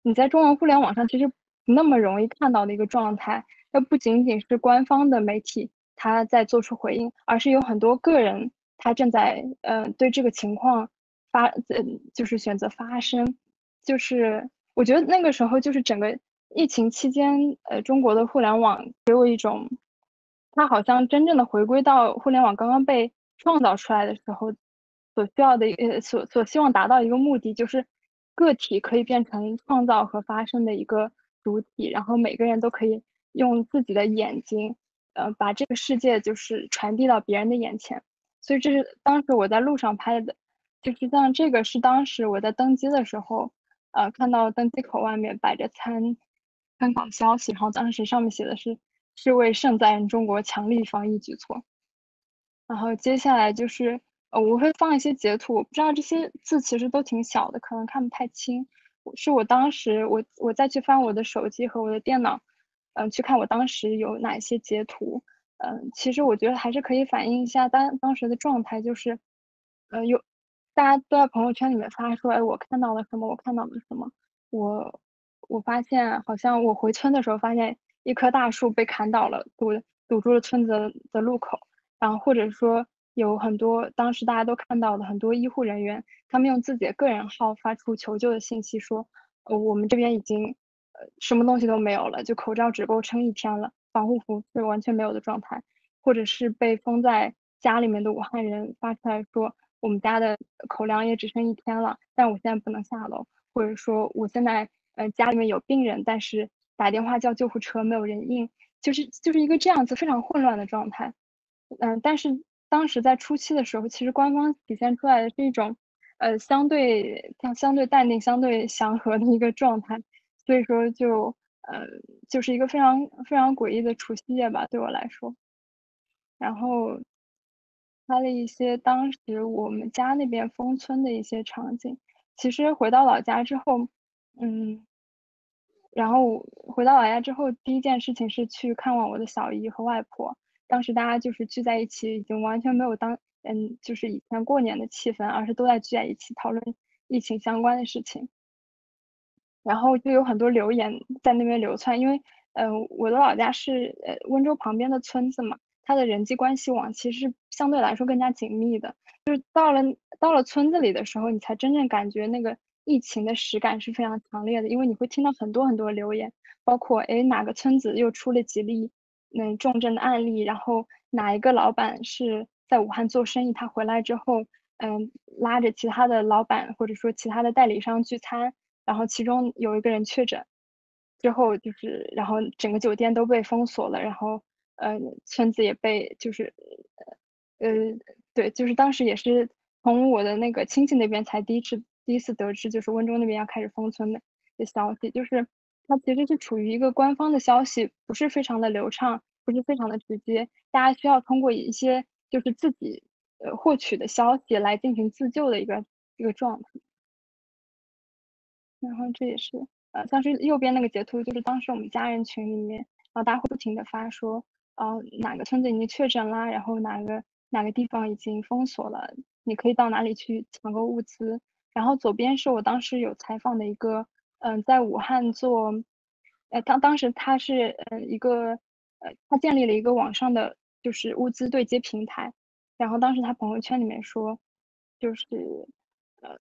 你在中文互联网上其实不那么容易看到的一个状态。它不仅仅是官方的媒体它在做出回应，而是有很多个人他正在呃对这个情况发，嗯，就是选择发声。就是我觉得那个时候就是整个。疫情期间，呃，中国的互联网给我一种，它好像真正的回归到互联网刚刚被创造出来的时候，所需要的，呃，所所希望达到一个目的，就是个体可以变成创造和发生的一个主体，然后每个人都可以用自己的眼睛，呃，把这个世界就是传递到别人的眼前。所以这是当时我在路上拍的，就是像这个是当时我在登机的时候，呃，看到登机口外面摆着餐。参考消息，然后当时上面写的是是为盛载人中国强力防疫举措。然后接下来就是呃，我会放一些截图，我不知道这些字其实都挺小的，可能看不太清。是我当时我我再去翻我的手机和我的电脑，嗯、去看我当时有哪些截图。嗯、其实我觉得还是可以反映一下当当时的状态，就是，呃，有大家都在朋友圈里面发说，哎，我看到了什么，我看到了什么。我我发现好像我回村的时候，发现一棵大树被砍倒了，堵堵住了村子的路口。然后或者说有很多当时大家都看到的很多医护人员，他们用自己的个人号发出求救的信息，说，呃，我们这边已经呃什么东西都没有了，就口罩只够撑一天了，防护服是完全没有的状态，或者是被封在家里面的武汉人发出来说，我们家的口粮也只剩一天了，但我现在不能下楼，或者说我现在呃家里面有病人，但是打电话叫救护车没有人应，就是就是一个这样子非常混乱的状态。嗯，但是当时在初期的时候，其实官方体现出来的是一种，呃，相对相相对淡定、相对祥和的一个状态，所以说就呃，就是一个非常非常诡异的除夕夜吧，对我来说。然后拍了一些当时我们家那边封村的一些场景。其实回到老家之后，嗯，然后回到老家之后，第一件事情是去看望我的小姨和外婆。当时大家就是聚在一起，已经完全没有当嗯，就是以前过年的气氛，而是都在聚在一起讨论疫情相关的事情。然后就有很多留言在那边流窜，因为呃，我的老家是呃温州旁边的村子嘛，他的人际关系网其实相对来说更加紧密的。就是到了到了村子里的时候，你才真正感觉那个疫情的实感是非常强烈的，因为你会听到很多很多留言，包括哎哪个村子又出了几例。那重症的案例，然后哪一个老板是在武汉做生意，他回来之后，嗯，拉着其他的老板或者说其他的代理商聚餐，然后其中有一个人确诊，之后就是，然后整个酒店都被封锁了，然后，呃，村子也被就是，呃呃，对，就是当时也是从我的那个亲戚那边才第一次第一次得知，就是温州那边要开始封村的的消息，就是。它其实是处于一个官方的消息，不是非常的流畅，不是非常的直接，大家需要通过一些就是自己呃获取的消息来进行自救的一个一个状态。然后这也是呃，像是右边那个截图，就是当时我们家人群里面，然后大家会不停的发说，呃，哪个村子已经确诊啦，然后哪个哪个地方已经封锁了，你可以到哪里去抢购物资。然后左边是我当时有采访的一个。嗯，在武汉做，呃，当当时他是呃一个，呃，他建立了一个网上的就是物资对接平台，然后当时他朋友圈里面说，就是呃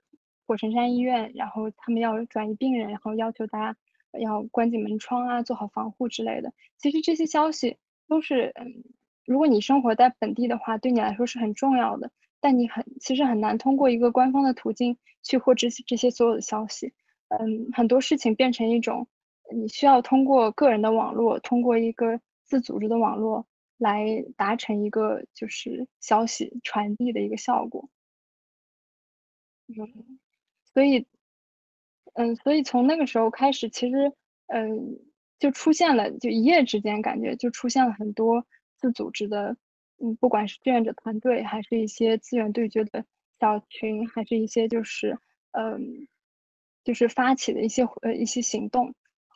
火神山医院，然后他们要转移病人，然后要求大家要关紧门窗啊，做好防护之类的。其实这些消息都是，嗯，如果你生活在本地的话，对你来说是很重要的，但你很其实很难通过一个官方的途径去获知这些所有的消息。嗯，很多事情变成一种，你需要通过个人的网络，通过一个自组织的网络来达成一个就是消息传递的一个效果。嗯，所以，嗯，所以从那个时候开始，其实，嗯，就出现了，就一夜之间感觉就出现了很多自组织的，嗯，不管是志愿者团队，还是一些资源对接的小群，还是一些就是，嗯。就是发起的一些呃一些行动，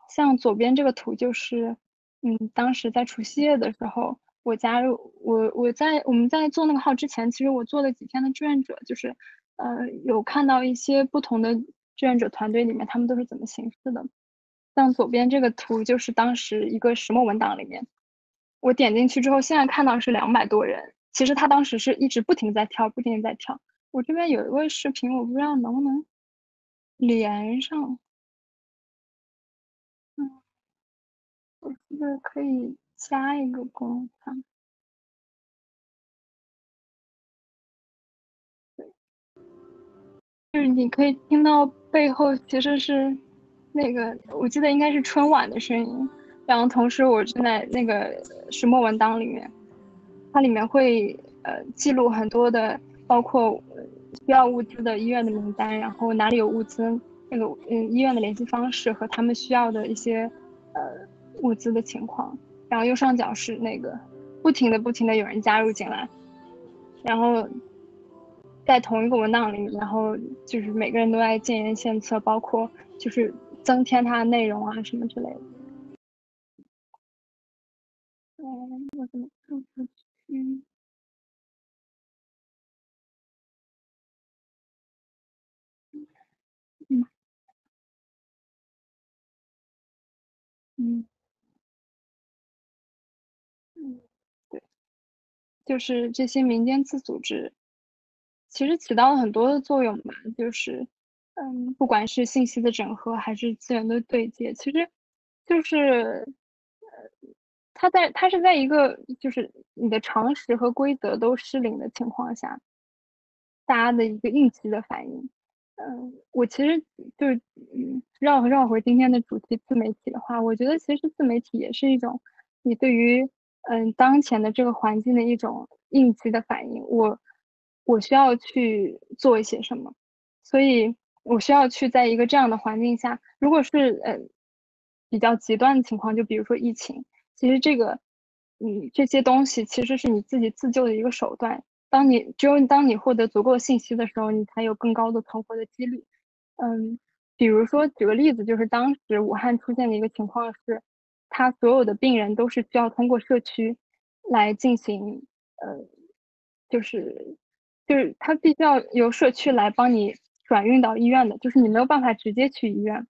像左边这个图就是，嗯，当时在除夕夜的时候，我加入我我在我们在做那个号之前，其实我做了几天的志愿者，就是呃有看到一些不同的志愿者团队里面他们都是怎么形式的。像左边这个图就是当时一个石墨文档里面，我点进去之后，现在看到是两百多人，其实他当时是一直不停在跳，不停在跳。我这边有一个视频，我不知道能不能。连上，嗯，我记得可以加一个光盘，对，就是你可以听到背后其实是那个，我记得应该是春晚的声音。然后同时，我正在那个石墨文档里面，它里面会呃记录很多的，包括。需要物资的医院的名单，然后哪里有物资，那个嗯医院的联系方式和他们需要的一些呃物资的情况，然后右上角是那个不停的不停的有人加入进来，然后在同一个文档里，然后就是每个人都在建言献策，包括就是增添它的内容啊什么之类的。嗯，我怎么看不去？嗯嗯嗯，对，就是这些民间自组织，其实起到了很多的作用吧。就是，嗯，不管是信息的整合，还是资源的对接，其实就是，呃，它在它是在一个就是你的常识和规则都失灵的情况下，大家的一个应急的反应。嗯，我其实就是嗯绕绕回今天的主题自媒体的话，我觉得其实自媒体也是一种你对于嗯当前的这个环境的一种应急的反应。我我需要去做一些什么，所以我需要去在一个这样的环境下，如果是呃比较极端的情况，就比如说疫情，其实这个嗯这些东西其实是你自己自救的一个手段。当你只有当你获得足够信息的时候，你才有更高的存活的几率。嗯，比如说举个例子，就是当时武汉出现的一个情况是，他所有的病人都是需要通过社区来进行，呃，就是就是他必须要由社区来帮你转运到医院的，就是你没有办法直接去医院。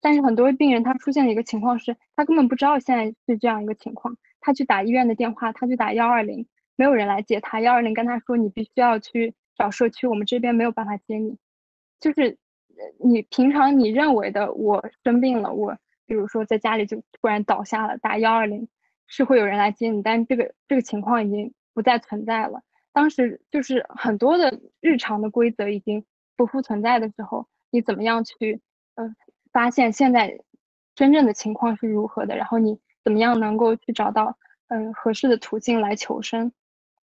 但是很多病人他出现的一个情况是，他根本不知道现在是这样一个情况，他去打医院的电话，他去打幺二零。没有人来接他，幺二零跟他说：“你必须要去找社区，我们这边没有办法接你。”就是你平常你认为的，我生病了，我比如说在家里就突然倒下了，打幺二零是会有人来接你，但这个这个情况已经不再存在了。当时就是很多的日常的规则已经不复存在的时候，你怎么样去呃发现现在真正的情况是如何的？然后你怎么样能够去找到嗯合适的途径来求生？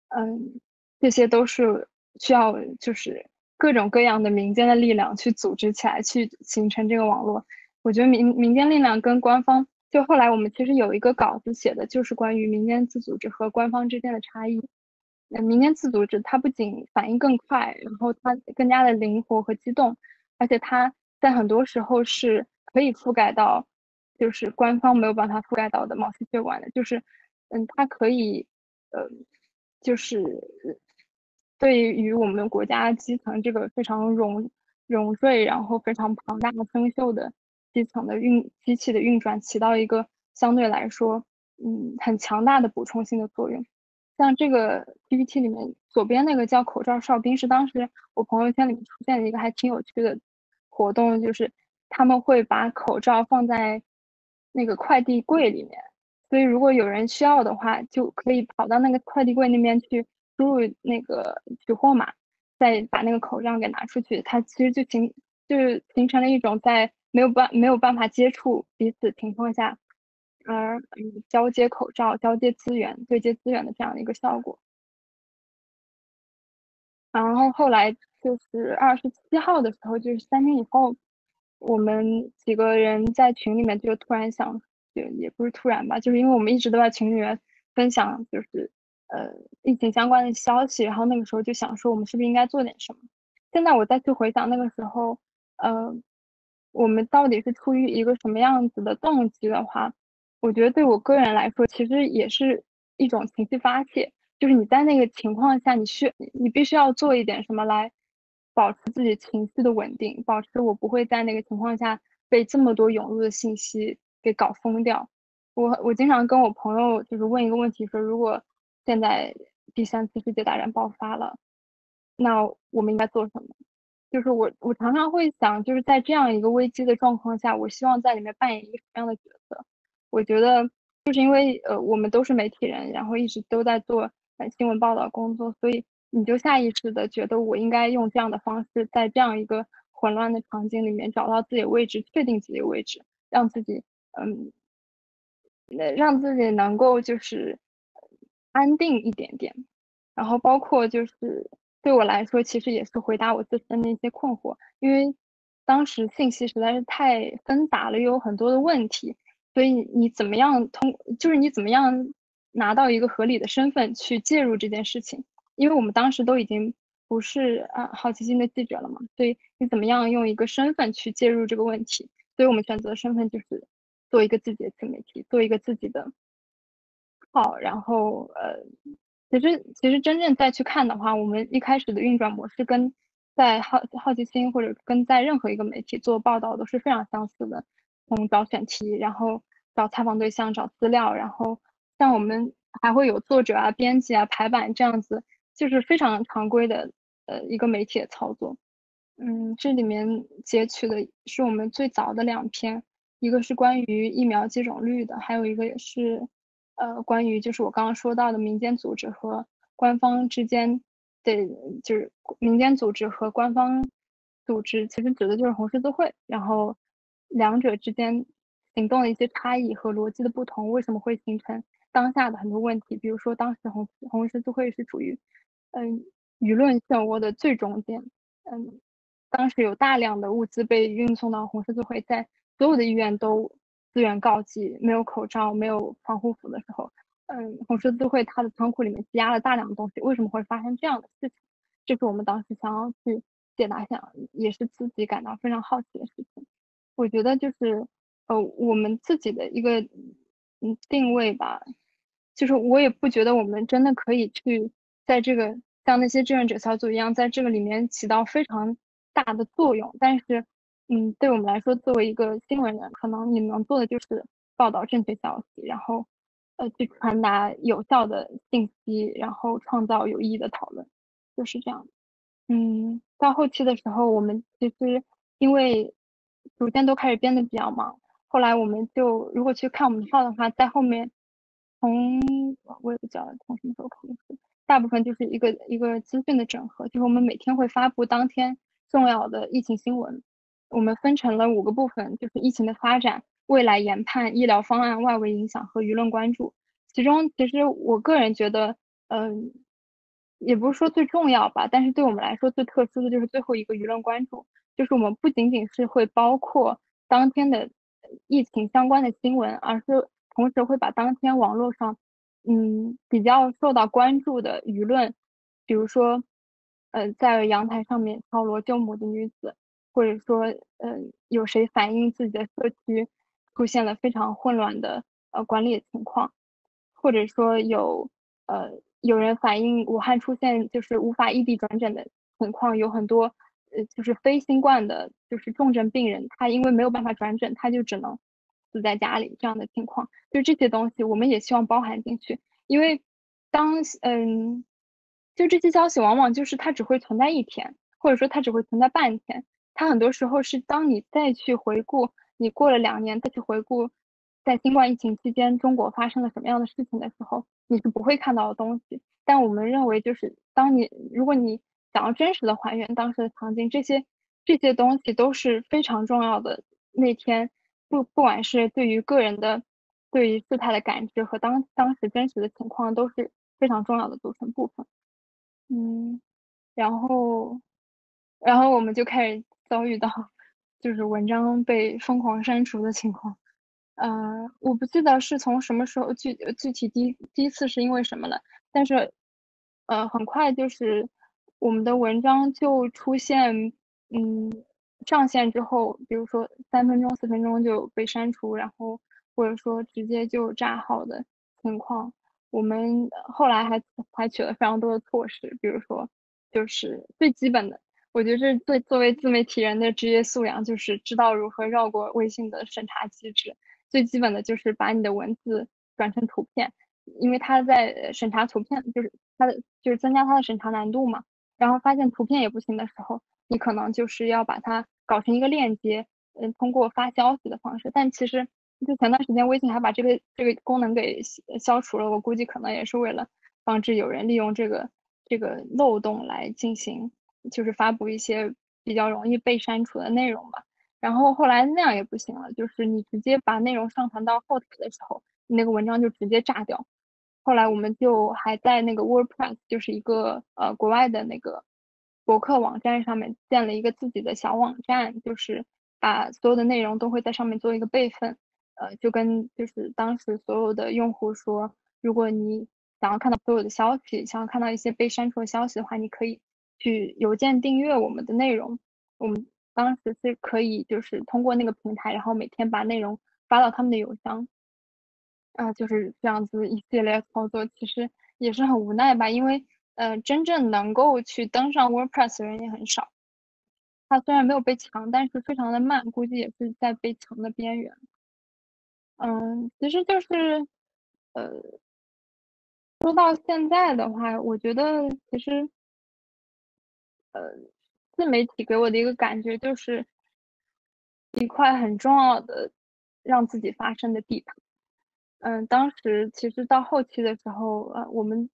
嗯，这些都是需要就是各种各样的民间的力量去组织起来，去形成这个网络。我觉得民民间力量跟官方，就后来我们其实有一个稿子写的就是关于民间自组织和官方之间的差异。民间自组织它不仅反应更快，然后它更加的灵活和机动，而且它在很多时候是可以覆盖到就是官方没有办法覆盖到的毛细血管的，就是嗯，它可以呃。就是对于我们国家基层这个非常融融锐，然后非常庞大的生锈的基层的运机器的运转，起到一个相对来说，嗯，很强大的补充性的作用。像这个 PPT 里面左边那个叫口罩哨兵，是当时我朋友圈里面出现的一个还挺有趣的活动，就是他们会把口罩放在那个快递柜里面。所以，如果有人需要的话，就可以跑到那个快递柜那边去输入那个取货码，再把那个口罩给拿出去。它其实就形就是形成了一种在没有办没有办法接触彼此情况下，而交接口罩、交接资源、对接资源的这样一个效果。然后后来就是二十七号的时候，就是三天以后，我们几个人在群里面就突然想。就也不是突然吧，就是因为我们一直都在群里面分享，就是呃疫情相关的消息，然后那个时候就想说，我们是不是应该做点什么？现在我再去回想那个时候，呃，我们到底是出于一个什么样子的动机的话，我觉得对我个人来说，其实也是一种情绪发泄，就是你在那个情况下，你需你必须要做一点什么来保持自己情绪的稳定，保持我不会在那个情况下被这么多涌入的信息。给搞疯掉！我我经常跟我朋友就是问一个问题，说如果现在第三次世界大战爆发了，那我们应该做什么？就是我我常常会想，就是在这样一个危机的状况下，我希望在里面扮演一个什么样的角色？我觉得就是因为呃我们都是媒体人，然后一直都在做呃新闻报道工作，所以你就下意识的觉得我应该用这样的方式，在这样一个混乱的场景里面找到自己的位置，确定自己的位置，让自己。嗯，那让自己能够就是安定一点点，然后包括就是对我来说，其实也是回答我自身的一些困惑，因为当时信息实在是太纷杂了，又有很多的问题，所以你怎么样通，就是你怎么样拿到一个合理的身份去介入这件事情？因为我们当时都已经不是啊好奇心的记者了嘛，所以你怎么样用一个身份去介入这个问题？所以我们选择身份就是做一个自己的自媒体，做一个自己的号，然后呃，其实其实真正再去看的话，我们一开始的运转模式跟在好好奇心或者跟在任何一个媒体做报道都是非常相似的。从找选题，然后找采访对象，找资料，然后像我们还会有作者啊、编辑啊、排版这样子，就是非常常规的呃一个媒体的操作。嗯，这里面截取的是我们最早的两篇，一个是关于疫苗接种率的，还有一个也是呃关于就是我刚刚说到的民间组织和官方之间的，就是民间组织和官方组织，其实指的就是红十字会，然后。两者之间行动的一些差异和逻辑的不同，为什么会形成当下的很多问题？比如说，当时红红十字会是处于嗯舆论漩涡的最中间，嗯，当时有大量的物资被运送到红十字会，在所有的医院都资源告急，没有口罩、没有防护服的时候，嗯，红十字会它的仓库里面积压了大量的东西，为什么会发生这样的事情？这是我们当时想要去解答，想也是自己感到非常好奇的事情。我觉得就是，呃，我们自己的一个嗯定位吧，就是我也不觉得我们真的可以去在这个像那些志愿者小组一样，在这个里面起到非常大的作用。但是，嗯，对我们来说，作为一个新闻人，可能你能做的就是报道正确消息，然后呃去传达有效的信息，然后创造有意义的讨论，就是这样。嗯，到后期的时候，我们其实因为。逐渐都开始变得比较忙，后来我们就如果去看我们的号的话，在后面从我也不知道从什么时候开始，大部分就是一个一个资讯的整合，就是我们每天会发布当天重要的疫情新闻，我们分成了五个部分，就是疫情的发展、未来研判、医疗方案、外围影响和舆论关注。其中其实我个人觉得，嗯，也不是说最重要吧，但是对我们来说最特殊的就是最后一个舆论关注。就是我们不仅仅是会包括当天的疫情相关的新闻，而是同时会把当天网络上嗯比较受到关注的舆论，比如说呃在阳台上面敲锣救母的女子，或者说呃有谁反映自己的社区出现了非常混乱的呃管理情况，或者说有呃有人反映武汉出现就是无法异地转诊的情况，有很多。呃，就是非新冠的，就是重症病人，他因为没有办法转诊，他就只能死在家里这样的情况。就这些东西，我们也希望包含进去，因为当嗯，就这些消息往往就是它只会存在一天，或者说它只会存在半天。它很多时候是当你再去回顾，你过了两年再去回顾，在新冠疫情期间中国发生了什么样的事情的时候，你是不会看到的东西。但我们认为，就是当你如果你想要真实的还原当时的场景，这些这些东西都是非常重要的。那天不不管是对于个人的对于事态的感知和当当时真实的情况都是非常重要的组成部分。嗯，然后然后我们就开始遭遇到就是文章被疯狂删除的情况。呃，我不记得是从什么时候具具体第第一次是因为什么了，但是呃很快就是。我们的文章就出现，嗯，上线之后，比如说三分钟、四分钟就被删除，然后或者说直接就炸号的情况。我们后来还采取了非常多的措施，比如说，就是最基本的，我觉得这对作为自媒体人的职业素养，就是知道如何绕过微信的审查机制。最基本的就是把你的文字转成图片，因为它在审查图片，就是它的就是增加它的审查难度嘛。然后发现图片也不行的时候，你可能就是要把它搞成一个链接，嗯，通过发消息的方式。但其实就前段时间微信还把这个这个功能给消除了，我估计可能也是为了防止有人利用这个这个漏洞来进行，就是发布一些比较容易被删除的内容吧。然后后来那样也不行了，就是你直接把内容上传到后台的时候，你那个文章就直接炸掉。后来我们就还在那个 WordPress，就是一个呃国外的那个博客网站上面建了一个自己的小网站，就是把所有的内容都会在上面做一个备份。呃，就跟就是当时所有的用户说，如果你想要看到所有的消息，想要看到一些被删除的消息的话，你可以去邮件订阅我们的内容。我们当时是可以就是通过那个平台，然后每天把内容发到他们的邮箱。啊，就是这样子一系列操作，其实也是很无奈吧，因为呃，真正能够去登上 WordPress 的人也很少。它虽然没有被强，但是非常的慢，估计也是在被强的边缘。嗯，其实就是，呃，说到现在的话，我觉得其实，呃，自媒体给我的一个感觉就是一块很重要的让自己发声的地方。嗯，当时其实到后期的时候，呃，我们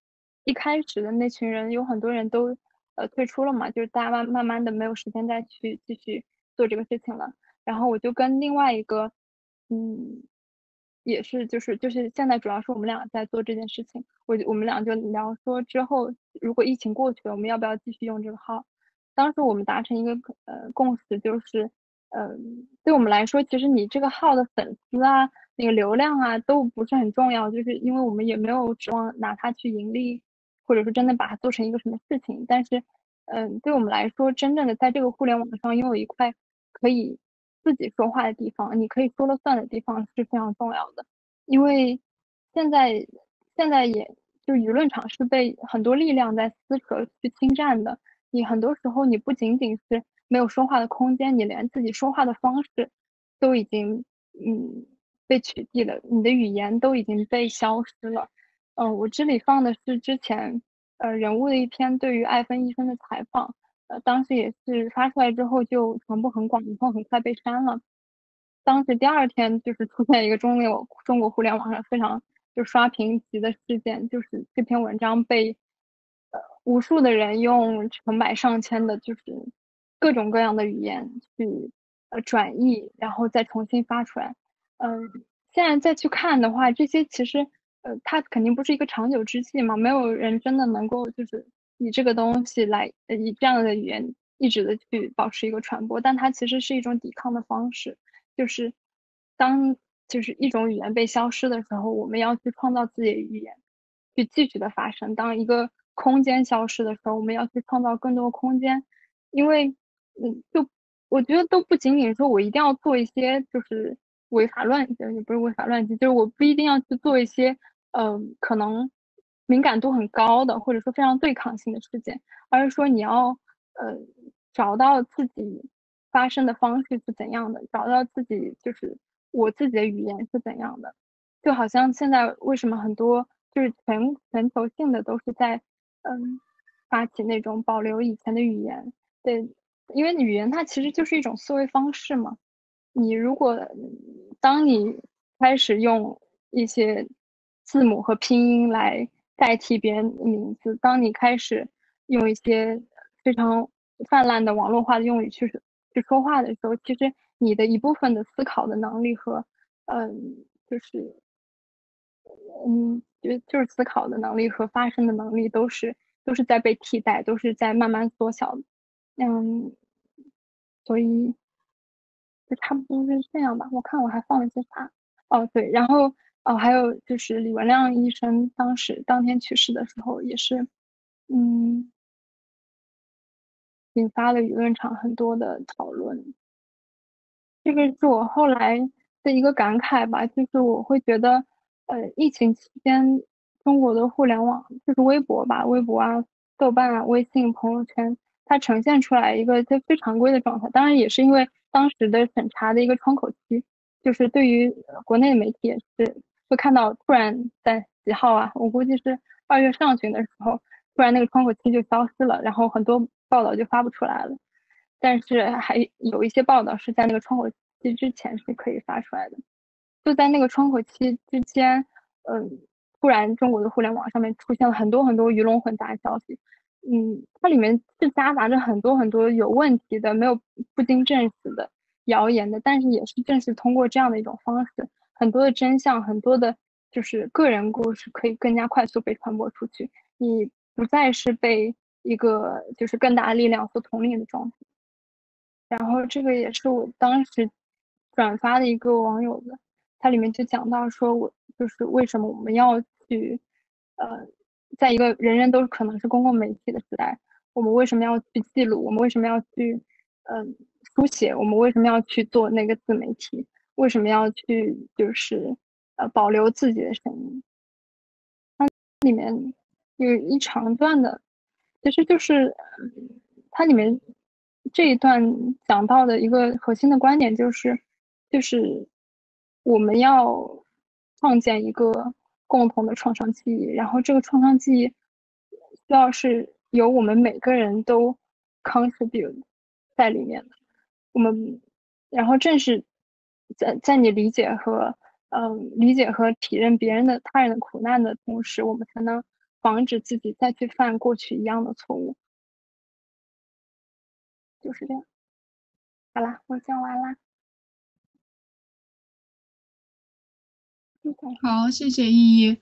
一开始的那群人有很多人都呃退出了嘛，就是大家慢慢慢的没有时间再去继续做这个事情了。然后我就跟另外一个，嗯。也是，就是就是现在主要是我们俩在做这件事情。我我们俩就聊说，之后如果疫情过去了，我们要不要继续用这个号？当时我们达成一个呃共识，就是，嗯，对我们来说，其实你这个号的粉丝啊，那个流量啊，都不是很重要，就是因为我们也没有指望拿它去盈利，或者说真的把它做成一个什么事情。但是，嗯，对我们来说，真正的在这个互联网上拥有一块可以。自己说话的地方，你可以说了算的地方是非常重要的，因为现在现在也就舆论场是被很多力量在撕扯去侵占的。你很多时候你不仅仅是没有说话的空间，你连自己说话的方式都已经嗯被取缔了，你的语言都已经被消失了。嗯，我这里放的是之前呃人物的一篇对于艾芬医生的采访。呃，当时也是发出来之后就传播很广，然后很快被删了。当时第二天就是出现一个中流中国互联网上非常就刷屏级的事件，就是这篇文章被呃无数的人用成百上千的，就是各种各样的语言去呃转译，然后再重新发出来。嗯，现在再去看的话，这些其实呃它肯定不是一个长久之计嘛，没有人真的能够就是。以这个东西来，以这样的语言一直的去保持一个传播，但它其实是一种抵抗的方式，就是当就是一种语言被消失的时候，我们要去创造自己的语言，去继续的发生。当一个空间消失的时候，我们要去创造更多空间，因为，嗯，就我觉得都不仅仅说我一定要做一些就是违法乱纪，也不是违法乱纪，就是我不一定要去做一些，嗯，可能。敏感度很高的，或者说非常对抗性的事件，而是说你要呃找到自己发声的方式是怎样的，找到自己就是我自己的语言是怎样的，就好像现在为什么很多就是全全球性的都是在嗯发起那种保留以前的语言，对，因为语言它其实就是一种思维方式嘛，你如果当你开始用一些字母和拼音来代替别人的名字。当你开始用一些非常泛滥的网络化的用语去去说话的时候，其实你的一部分的思考的能力和，嗯，就是嗯，就就是思考的能力和发声的能力都是都是在被替代，都是在慢慢缩小。嗯，所以就差不多是这样吧。我看我还放了些啥？哦，对，然后。哦，还有就是李文亮医生当时当天去世的时候，也是，嗯，引发了舆论场很多的讨论。这个是我后来的一个感慨吧，就是我会觉得，呃，疫情期间中国的互联网，就是微博吧，微博啊、豆瓣啊、微信朋友圈，它呈现出来一个就非常规的状态。当然，也是因为当时的审查的一个窗口期，就是对于国内的媒体也是。会看到突然在几号啊？我估计是二月上旬的时候，突然那个窗口期就消失了，然后很多报道就发不出来了。但是还有一些报道是在那个窗口期之前是可以发出来的。就在那个窗口期之间，嗯，突然中国的互联网上面出现了很多很多鱼龙混杂的消息，嗯，它里面是夹杂着很多很多有问题的、没有不经证实的谣言的，但是也是正是通过这样的一种方式。很多的真相，很多的，就是个人故事，可以更加快速被传播出去。你不再是被一个就是更大的力量所统领的状态。然后这个也是我当时转发的一个网友的，它里面就讲到说，我就是为什么我们要去，呃，在一个人人都可能是公共媒体的时代，我们为什么要去记录？我们为什么要去，嗯，书写？我们为什么要去做那个自媒体？为什么要去就是，呃，保留自己的声音？它里面有一长段的，其实就是，它里面这一段讲到的一个核心的观点就是，就是。我们要创建一个共同的创伤记忆，然后这个创伤记忆需要是由我们每个人都 contribute 在里面的。我们，然后正是在在你理解和嗯理解和体认别人的他人的苦难的同时，我们才能防止自己再去犯过去一样的错误。就是这样。好啦，我讲完啦。好，谢谢依依。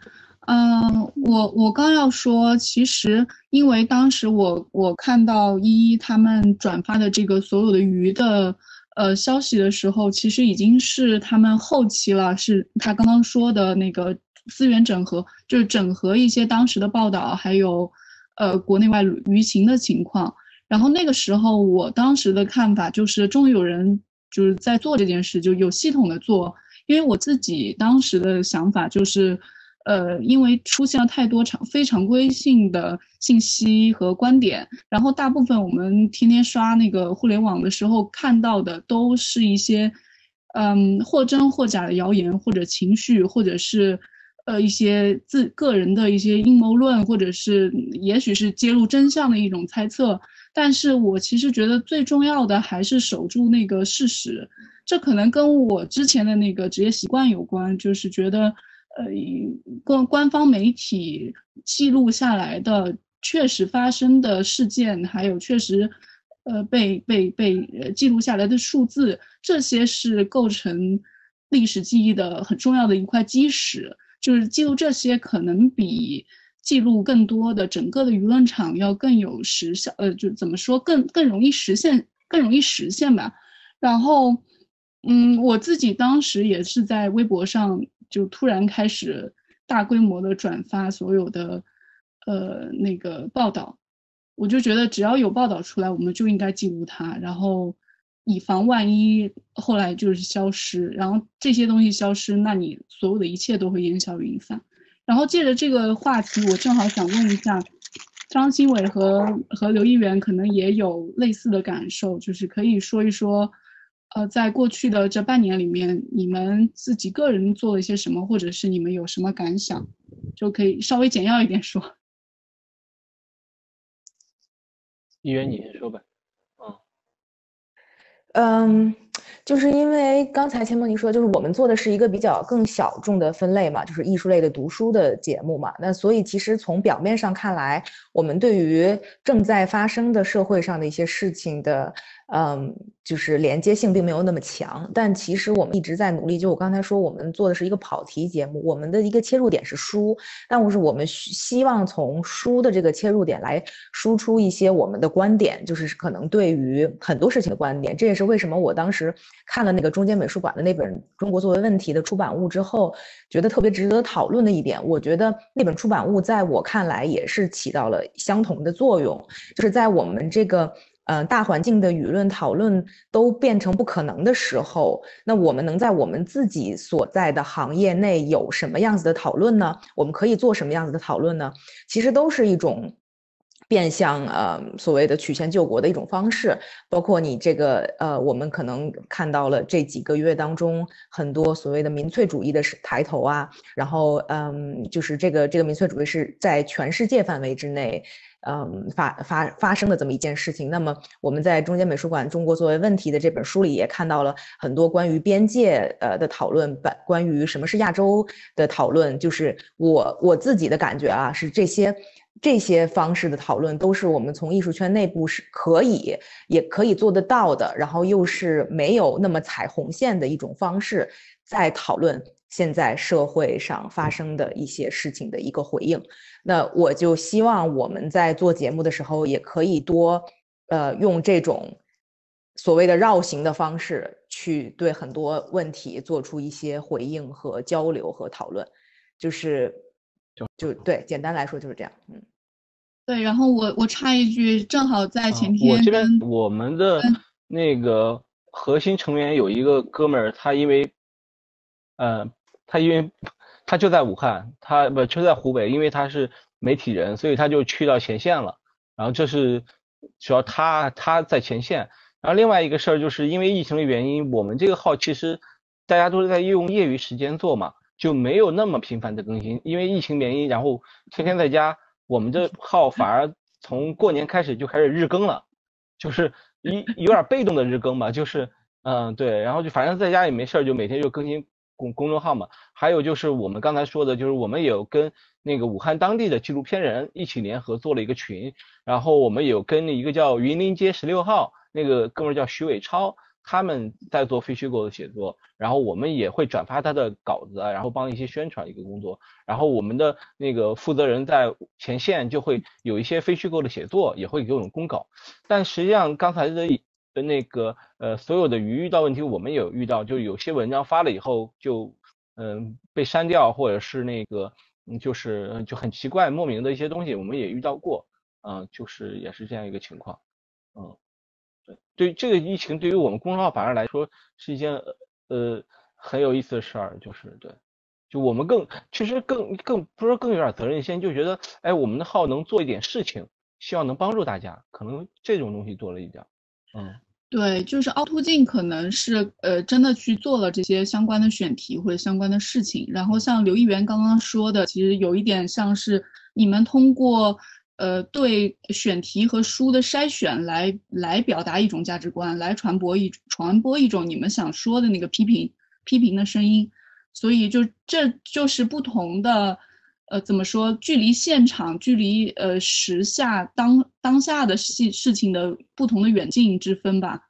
嗯，我我刚要说，其实因为当时我我看到依依他们转发的这个所有的鱼的呃消息的时候，其实已经是他们后期了，是他刚刚说的那个资源整合，就是整合一些当时的报道，还有呃国内外舆情的情况。然后那个时候，我当时的看法就是，终于有人就是在做这件事，就有系统的做。因为我自己当时的想法就是，呃，因为出现了太多常非常规性的信息和观点，然后大部分我们天天刷那个互联网的时候看到的都是一些，嗯，或真或假的谣言，或者情绪，或者是，呃，一些自个人的一些阴谋论，或者是也许是揭露真相的一种猜测。但是我其实觉得最重要的还是守住那个事实。这可能跟我之前的那个职业习惯有关，就是觉得，呃，官官方媒体记录下来的确实发生的事件，还有确实，呃，被被被记录下来的数字，这些是构成历史记忆的很重要的一块基石。就是记录这些，可能比记录更多的整个的舆论场要更有实效，呃，就怎么说，更更容易实现，更容易实现吧。然后。嗯，我自己当时也是在微博上就突然开始大规模的转发所有的呃那个报道，我就觉得只要有报道出来，我们就应该记录它，然后以防万一后来就是消失，然后这些东西消失，那你所有的一切都会烟消云散。然后借着这个话题，我正好想问一下张新伟和和刘一元，可能也有类似的感受，就是可以说一说。呃，在过去的这半年里面，你们自己个人做了一些什么，或者是你们有什么感想，就可以稍微简要一点说。一元，你先说吧。嗯，就是因为刚才钱梦妮说，就是我们做的是一个比较更小众的分类嘛，就是艺术类的读书的节目嘛。那所以其实从表面上看来，我们对于正在发生的社会上的一些事情的。嗯，就是连接性并没有那么强，但其实我们一直在努力。就我刚才说，我们做的是一个跑题节目，我们的一个切入点是书，但是我们希望从书的这个切入点来输出一些我们的观点，就是可能对于很多事情的观点。这也是为什么我当时看了那个中间美术馆的那本《中国作为问题》的出版物之后，觉得特别值得讨论的一点。我觉得那本出版物在我看来也是起到了相同的作用，就是在我们这个。嗯，大环境的舆论讨论都变成不可能的时候，那我们能在我们自己所在的行业内有什么样子的讨论呢？我们可以做什么样子的讨论呢？其实都是一种变相呃所谓的曲线救国的一种方式。包括你这个呃，我们可能看到了这几个月当中很多所谓的民粹主义的抬头啊，然后嗯，就是这个这个民粹主义是在全世界范围之内。嗯，发发发生的这么一件事情。那么我们在中间美术馆《中国作为问题》的这本书里也看到了很多关于边界呃的讨论，关关于什么是亚洲的讨论。就是我我自己的感觉啊，是这些这些方式的讨论都是我们从艺术圈内部是可以也可以做得到的，然后又是没有那么踩红线的一种方式，在讨论。现在社会上发生的一些事情的一个回应，那我就希望我们在做节目的时候也可以多，呃，用这种所谓的绕行的方式去对很多问题做出一些回应和交流和讨论，就是就就对，简单来说就是这样，嗯。对，然后我我插一句，正好在前天、嗯、我这边我们的那个核心成员有一个哥们儿，他因为，呃，他因为他就在武汉，他不就在湖北，因为他是媒体人，所以他就去到前线了。然后这是主要他他在前线。然后另外一个事儿就是因为疫情的原因，我们这个号其实大家都是在用业余时间做嘛，就没有那么频繁的更新。因为疫情原因，然后天天在家。我们这号反而从过年开始就开始日更了，就是一有点被动的日更吧，就是嗯对，然后就反正在家也没事儿，就每天就更新公公众号嘛。还有就是我们刚才说的，就是我们有跟那个武汉当地的纪录片人一起联合做了一个群，然后我们有跟一个叫云林街十六号那个哥们叫徐伟超。他们在做非虚构的写作，然后我们也会转发他的稿子啊，然后帮一些宣传一个工作。然后我们的那个负责人在前线就会有一些非虚构的写作，也会给我们公稿。但实际上刚才的的那个呃所有的鱼遇到问题，我们有遇到，就有些文章发了以后就嗯被删掉，或者是那个就是就很奇怪莫名的一些东西，我们也遇到过，嗯就是也是这样一个情况，嗯。对这个疫情，对于我们公众号反而来说是一件呃很有意思的事儿，就是对，就我们更其实更更不是更有点责任心，就觉得哎我们的号能做一点事情，希望能帮助大家，可能这种东西多了一点，嗯，对，就是凹凸镜可能是呃真的去做了这些相关的选题或者相关的事情，然后像刘议员刚刚说的，其实有一点像是你们通过。呃，对选题和书的筛选来来表达一种价值观，来传播一传播一种你们想说的那个批评批评的声音，所以就这就是不同的，呃，怎么说？距离现场，距离呃时下当当下的事事情的不同的远近之分吧。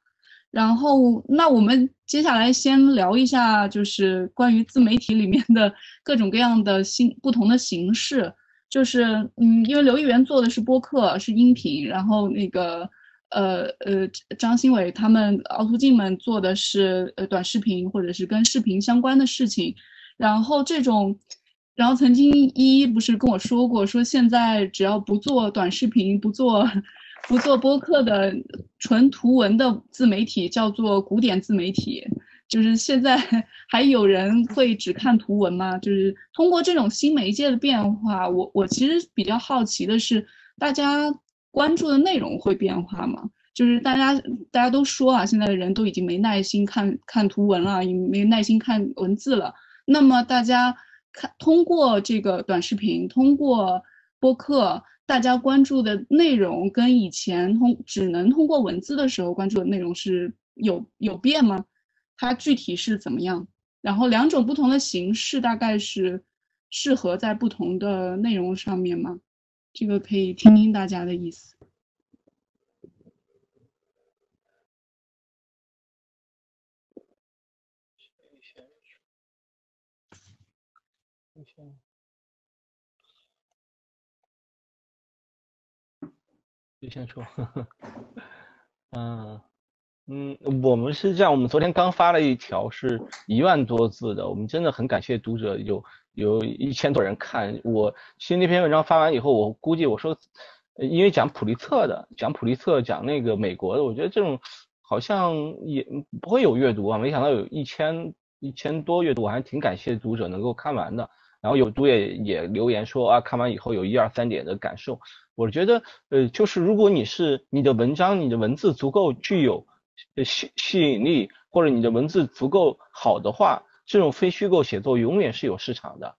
然后，那我们接下来先聊一下，就是关于自媒体里面的各种各样的新不同的形式。就是，嗯，因为刘议员做的是播客，是音频，然后那个，呃呃，张新伟他们凹凸镜们做的是呃短视频或者是跟视频相关的事情，然后这种，然后曾经一一不是跟我说过，说现在只要不做短视频，不做不做播客的纯图文的自媒体，叫做古典自媒体。就是现在 还有人会只看图文吗？就是通过这种新媒介的变化，我我其实比较好奇的是，大家关注的内容会变化吗？就是大家大家都说啊，现在的人都已经没耐心看看图文了，也没耐心看文字了。那么大家看通过这个短视频，通过播客，大家关注的内容跟以前通只能通过文字的时候关注的内容是有有变吗？它具体是怎么样？然后两种不同的形式大概是适合在不同的内容上面吗？这个可以听听大家的意思。你先说，嗯。嗯，我们是这样，我们昨天刚发了一条是一万多字的，我们真的很感谢读者，有有一千多人看。我其实那篇文章发完以后，我估计我说，因为讲普利策的，讲普利策，讲那个美国的，我觉得这种好像也不会有阅读啊，没想到有一千一千多阅读，我还挺感谢读者能够看完的。然后有读也也留言说啊，看完以后有一二三点的感受。我觉得呃，就是如果你是你的文章，你的文字足够具有。吸吸引力，或者你的文字足够好的话，这种非虚构写作永远是有市场的。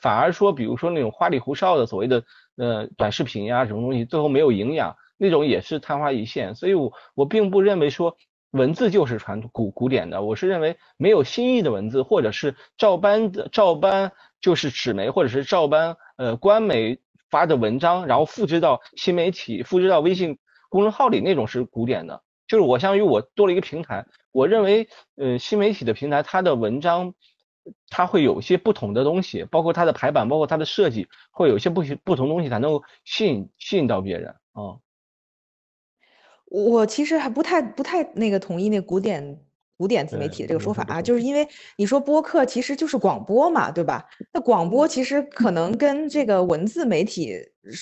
反而说，比如说那种花里胡哨的所谓的呃短视频呀，什么东西，最后没有营养，那种也是昙花一现。所以，我我并不认为说文字就是传统古古典的，我是认为没有新意的文字，或者是照搬的照搬就是纸媒，或者是照搬呃官媒发的文章，然后复制到新媒体、复制到微信公众号里那种是古典的。就是我相当于我多了一个平台，我认为，呃，新媒体的平台，它的文章，它会有一些不同的东西，包括它的排版，包括它的设计，会有一些不不同东西才能够吸引吸引到别人啊。我其实还不太不太那个同意那古典古典自媒体的这个说法啊，就是因为你说播客其实就是广播嘛，对吧？那广播其实可能跟这个文字媒体，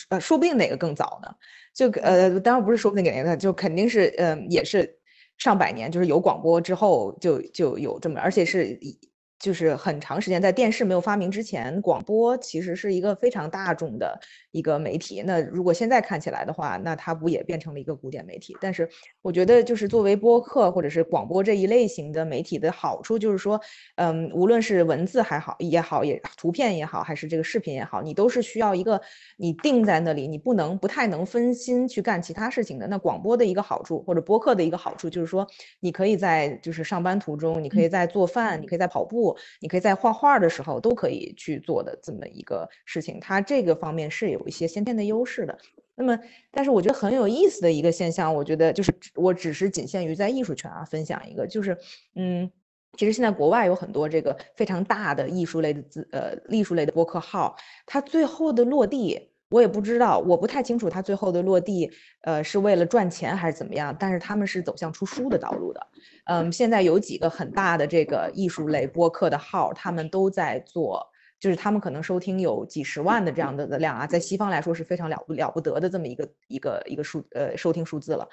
呃，说不定哪个更早呢？就呃，当然不是说不定哪个，就肯定是呃，也是上百年，就是有广播之后就就有这么，而且是以。就是很长时间在电视没有发明之前，广播其实是一个非常大众的一个媒体。那如果现在看起来的话，那它不也变成了一个古典媒体？但是我觉得，就是作为播客或者是广播这一类型的媒体的好处，就是说，嗯，无论是文字还好也好，也图片也好，还是这个视频也好，你都是需要一个你定在那里，你不能不太能分心去干其他事情的。那广播的一个好处或者播客的一个好处，就是说，你可以在就是上班途中，你可以在做饭，你可以在跑步。你可以在画画的时候都可以去做的这么一个事情，它这个方面是有有一些先天的优势的。那么，但是我觉得很有意思的一个现象，我觉得就是我只是仅限于在艺术圈啊分享一个，就是嗯，其实现在国外有很多这个非常大的艺术类的资呃艺术类的播客号，它最后的落地。我也不知道，我不太清楚他最后的落地，呃，是为了赚钱还是怎么样？但是他们是走向出书的道路的。嗯，现在有几个很大的这个艺术类播客的号，他们都在做，就是他们可能收听有几十万的这样的的量啊，在西方来说是非常了不了不得的这么一个一个一个数呃收听数字了。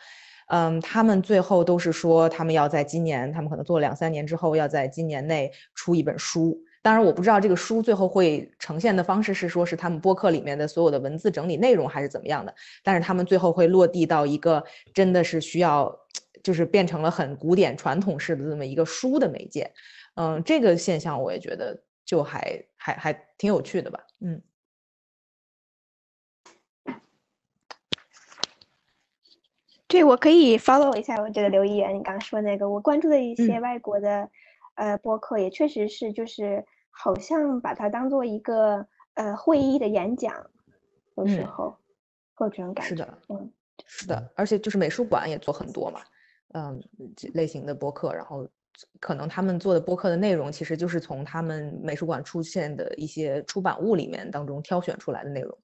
嗯，他们最后都是说，他们要在今年，他们可能做了两三年之后，要在今年内出一本书。当然，我不知道这个书最后会呈现的方式是说，是他们播客里面的所有的文字整理内容，还是怎么样的。但是他们最后会落地到一个真的是需要，就是变成了很古典传统式的这么一个书的媒介。嗯，这个现象我也觉得就还还还挺有趣的吧。嗯，对我可以 follow 一下，我这个刘一言你刚刚说那个，我关注的一些外国的。呃，播客也确实是，就是好像把它当做一个呃会议的演讲，有时候会这种感觉。是的，嗯，是的，而且就是美术馆也做很多嘛，嗯，类型的播客，然后可能他们做的播客的内容，其实就是从他们美术馆出现的一些出版物里面当中挑选出来的内容。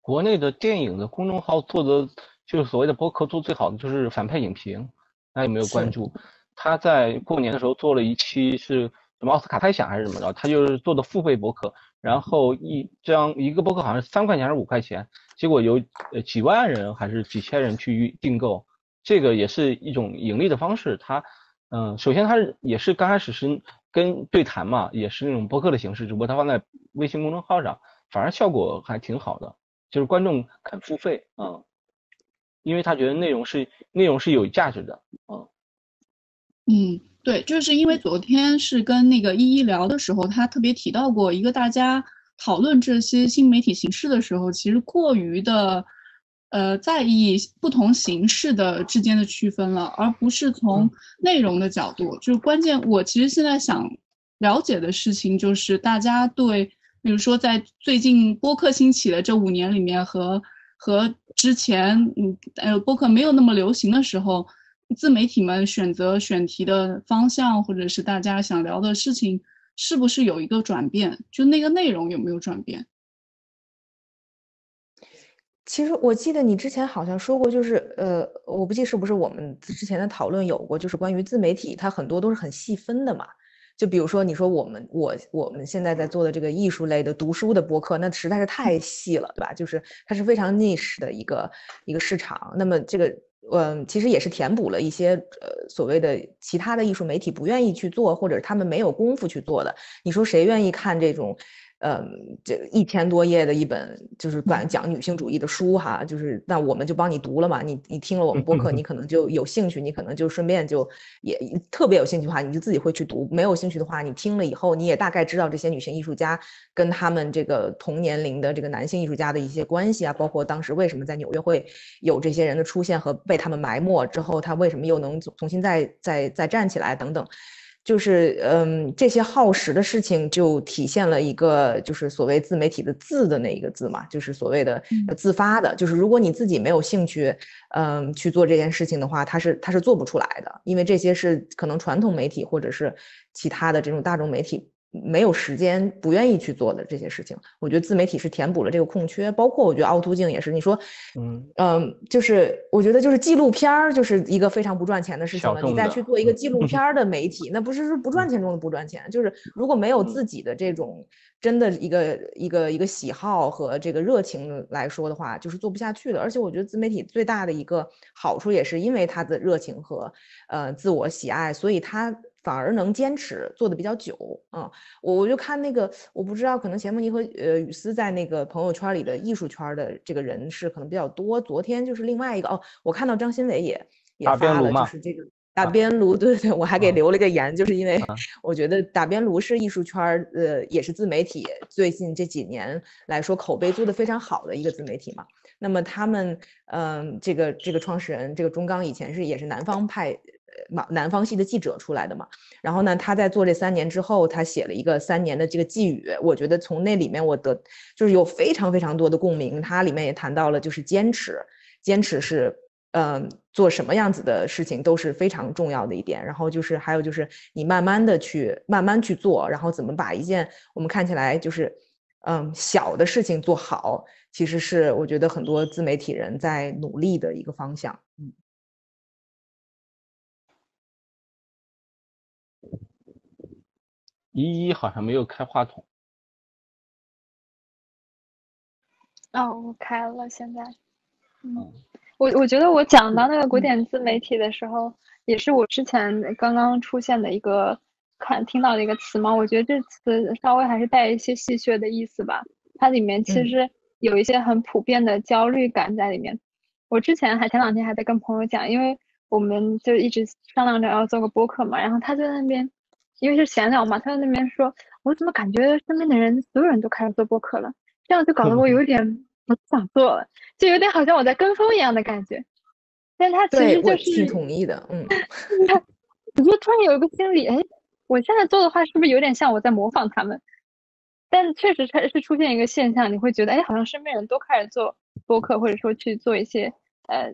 国内的电影的公众号做的就是所谓的播客做最好的就是反派影评，大家有没有关注？他在过年的时候做了一期是什么奥斯卡猜想还是怎么着？他就是做的付费博客，然后一张一个博客好像是三块钱还是五块钱，结果有呃几万人还是几千人去订购，这个也是一种盈利的方式。它嗯，首先它是也是刚开始是跟对谈嘛，也是那种播客的形式，只不过它放在微信公众号上，反而效果还挺好的，就是观众肯付费啊，因为他觉得内容是内容是有价值的啊。嗯，对，就是因为昨天是跟那个依依聊的时候，他特别提到过一个，大家讨论这些新媒体形式的时候，其实过于的，呃，在意不同形式的之间的区分了，而不是从内容的角度。就关键，我其实现在想了解的事情，就是大家对，比如说在最近播客兴起的这五年里面，和和之前，嗯，呃，播客没有那么流行的时候。自媒体们选择选题的方向，或者是大家想聊的事情，是不是有一个转变？就那个内容有没有转变？其实我记得你之前好像说过，就是呃，我不记是不是我们之前的讨论有过，就是关于自媒体，它很多都是很细分的嘛。就比如说你说我们我我们现在在做的这个艺术类的读书的播客，那实在是太细了，对吧？就是它是非常 niche 的一个一个市场。那么这个。嗯，其实也是填补了一些呃所谓的其他的艺术媒体不愿意去做，或者他们没有功夫去做的。你说谁愿意看这种？嗯，这一千多页的一本就是讲讲女性主义的书哈，就是那我们就帮你读了嘛。你你听了我们播客，你可能就有兴趣，你可能就顺便就也特别有兴趣的话，你就自己会去读。没有兴趣的话，你听了以后，你也大概知道这些女性艺术家跟他们这个同年龄的这个男性艺术家的一些关系啊，包括当时为什么在纽约会有这些人的出现和被他们埋没之后，他为什么又能重新再再再站起来等等。就是嗯，这些耗时的事情就体现了一个，就是所谓自媒体的自的那一个字嘛，就是所谓的自发的。就是如果你自己没有兴趣，嗯，去做这件事情的话，它是它是做不出来的，因为这些是可能传统媒体或者是其他的这种大众媒体没有时间，不愿意去做的这些事情，我觉得自媒体是填补了这个空缺。包括我觉得凹凸镜也是，你说，嗯嗯，就是我觉得就是纪录片儿就是一个非常不赚钱的事情了。你再去做一个纪录片儿的媒体，那不是说不赚钱中的不赚钱，就是如果没有自己的这种真的一个一个一个喜好和这个热情来说的话，就是做不下去的。而且我觉得自媒体最大的一个好处也是因为它的热情和呃自我喜爱，所以它。反而能坚持做的比较久，嗯，我我就看那个，我不知道，可能钱穆尼和呃雨思在那个朋友圈里的艺术圈的这个人是可能比较多。昨天就是另外一个哦，我看到张新伟也也发了，就是这个打边炉，对对对，我还给留了个言，就是因为我觉得打边炉是艺术圈呃也是自媒体最近这几年来说口碑做的非常好的一个自媒体嘛。那么他们嗯，这个这个创始人这个钟刚以前是也是南方派。嘛，南方系的记者出来的嘛，然后呢，他在做这三年之后，他写了一个三年的这个寄语，我觉得从那里面我得就是有非常非常多的共鸣。他里面也谈到了，就是坚持，坚持是，嗯，做什么样子的事情都是非常重要的一点。然后就是还有就是你慢慢的去慢慢去做，然后怎么把一件我们看起来就是嗯小的事情做好，其实是我觉得很多自媒体人在努力的一个方向，嗯。依依好像没有开话筒。哦，我开了，现在。嗯，我我觉得我讲到那个古典自媒体的时候，也是我之前刚刚出现的一个看听到的一个词嘛。我觉得这词稍微还是带一些戏谑的意思吧。它里面其实有一些很普遍的焦虑感在里面。我之前还前两天还在跟朋友讲，因为我们就一直商量着要做个播客嘛，然后他在那边。因为是闲聊嘛，他在那边说，我怎么感觉身边的人所有人都开始做播客了，这样就搞得我有点不想做了，就有点好像我在跟风一样的感觉。但他其实就是挺同意的，嗯。我就突然有一个心理，哎，我现在做的话是不是有点像我在模仿他们？但确实它是出现一个现象，你会觉得，哎，好像身边人都开始做播客，或者说去做一些呃，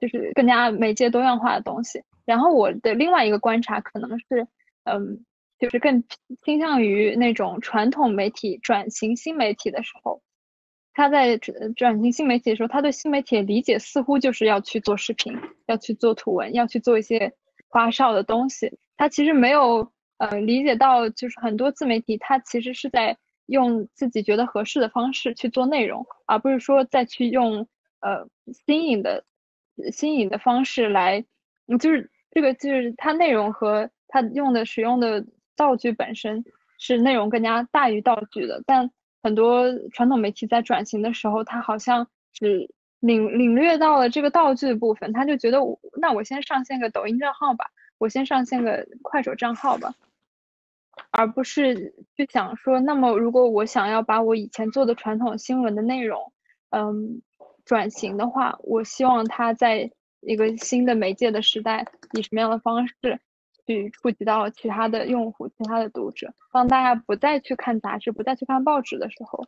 就是更加媒介多样化的东西。然后我的另外一个观察可能是。嗯，就是更倾向于那种传统媒体转型新媒体的时候，他在转转型新媒体的时候，他对新媒体的理解似乎就是要去做视频，要去做图文，要去做一些花哨的东西。他其实没有呃理解到，就是很多自媒体，他其实是在用自己觉得合适的方式去做内容，而不是说再去用呃新颖的新颖的方式来，就是这个就是它内容和。他用的使用的道具本身是内容更加大于道具的，但很多传统媒体在转型的时候，他好像只领领略到了这个道具的部分，他就觉得那我先上线个抖音账号吧，我先上线个快手账号吧，而不是去想说，那么如果我想要把我以前做的传统新闻的内容，嗯，转型的话，我希望它在一个新的媒介的时代，以什么样的方式？去触及到其他的用户、其他的读者。当大家不再去看杂志、不再去看报纸的时候，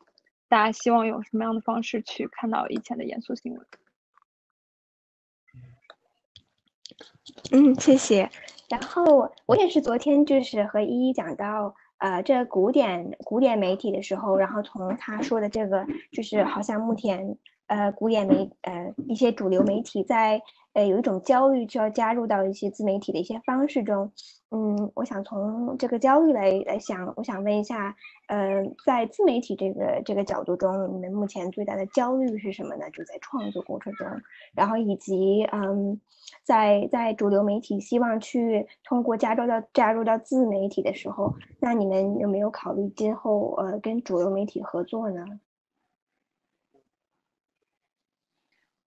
大家希望用什么样的方式去看到以前的严肃新闻？嗯，谢谢。然后我也是昨天就是和依依讲到呃这古典古典媒体的时候，然后从他说的这个就是好像目前呃古典媒呃一些主流媒体在。呃，有一种焦虑，就要加入到一些自媒体的一些方式中。嗯，我想从这个焦虑来来想，我想问一下，呃，在自媒体这个这个角度中，你们目前最大的焦虑是什么呢？就在创作过程中，然后以及嗯，在在主流媒体希望去通过加入到加入到自媒体的时候，那你们有没有考虑今后呃跟主流媒体合作呢？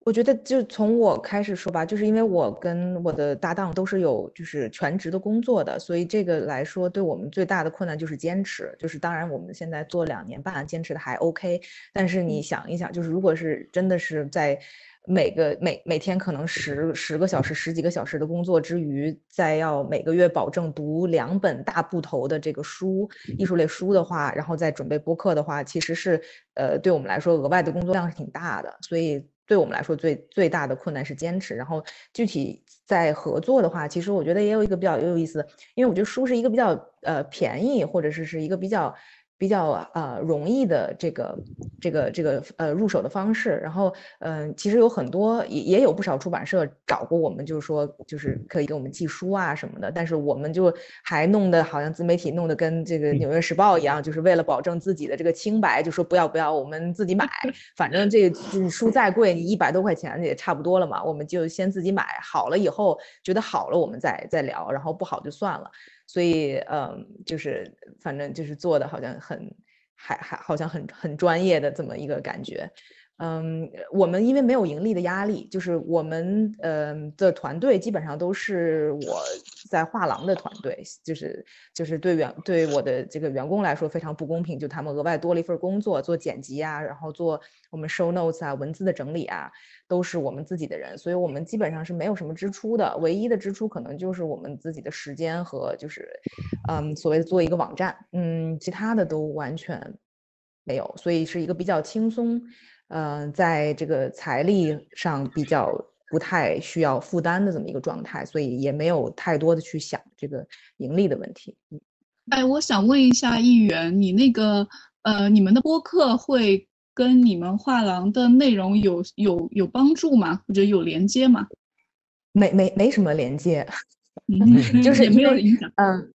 我觉得就从我开始说吧，就是因为我跟我的搭档都是有就是全职的工作的，所以这个来说对我们最大的困难就是坚持。就是当然我们现在做两年半，坚持的还 OK，但是你想一想，就是如果是真的是在每个每每天可能十十个小时、十几个小时的工作之余，再要每个月保证读两本大部头的这个书、艺术类书的话，然后再准备播客的话，其实是呃对我们来说额外的工作量是挺大的，所以。对我们来说最最大的困难是坚持。然后具体在合作的话，其实我觉得也有一个比较有意思，因为我觉得书是一个比较呃便宜，或者是是一个比较。比较呃容易的这个这个这个呃入手的方式，然后嗯，其实有很多也也有不少出版社找过我们，就是说就是可以给我们寄书啊什么的，但是我们就还弄得好像自媒体弄得跟这个纽约时报一样，就是为了保证自己的这个清白，就说不要不要，我们自己买，反正这个书再贵，你一百多块钱也差不多了嘛，我们就先自己买好了以后觉得好了，我们再再聊，然后不好就算了。所以，嗯，就是反正就是做的好像很，还还好像很很专业的这么一个感觉。嗯，我们因为没有盈利的压力，就是我们嗯的团队基本上都是我在画廊的团队，就是就是对员对我的这个员工来说非常不公平，就他们额外多了一份工作，做剪辑啊，然后做我们 show notes 啊，文字的整理啊，都是我们自己的人，所以我们基本上是没有什么支出的，唯一的支出可能就是我们自己的时间和就是嗯所谓的做一个网站，嗯，其他的都完全没有，所以是一个比较轻松。嗯，在这个财力上比较不太需要负担的这么一个状态，所以也没有太多的去想这个盈利的问题。哎，我想问一下议员，你那个呃，你们的播客会跟你们画廊的内容有有有帮助吗？或者有连接吗？没没没什么连接，就是也没有影响。嗯。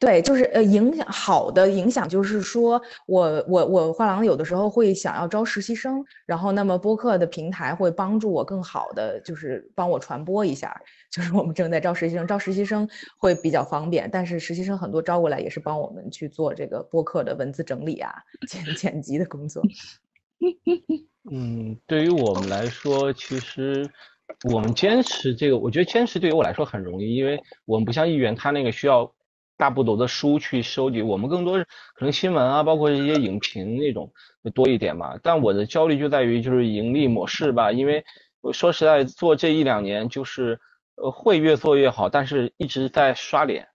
对，就是呃，影响好的影响就是说，我我我画廊有的时候会想要招实习生，然后那么播客的平台会帮助我更好的就是帮我传播一下，就是我们正在招实习生，招实习生会比较方便，但是实习生很多招过来也是帮我们去做这个播客的文字整理啊、剪 剪辑的工作。嗯，对于我们来说，其实我们坚持这个，我觉得坚持对于我来说很容易，因为我们不像议员，他那个需要。大部头的书去收集，我们更多是可能新闻啊，包括一些影评那种多一点嘛。但我的焦虑就在于就是盈利模式吧，因为说实在做这一两年就是呃会越做越好，但是一直在刷脸，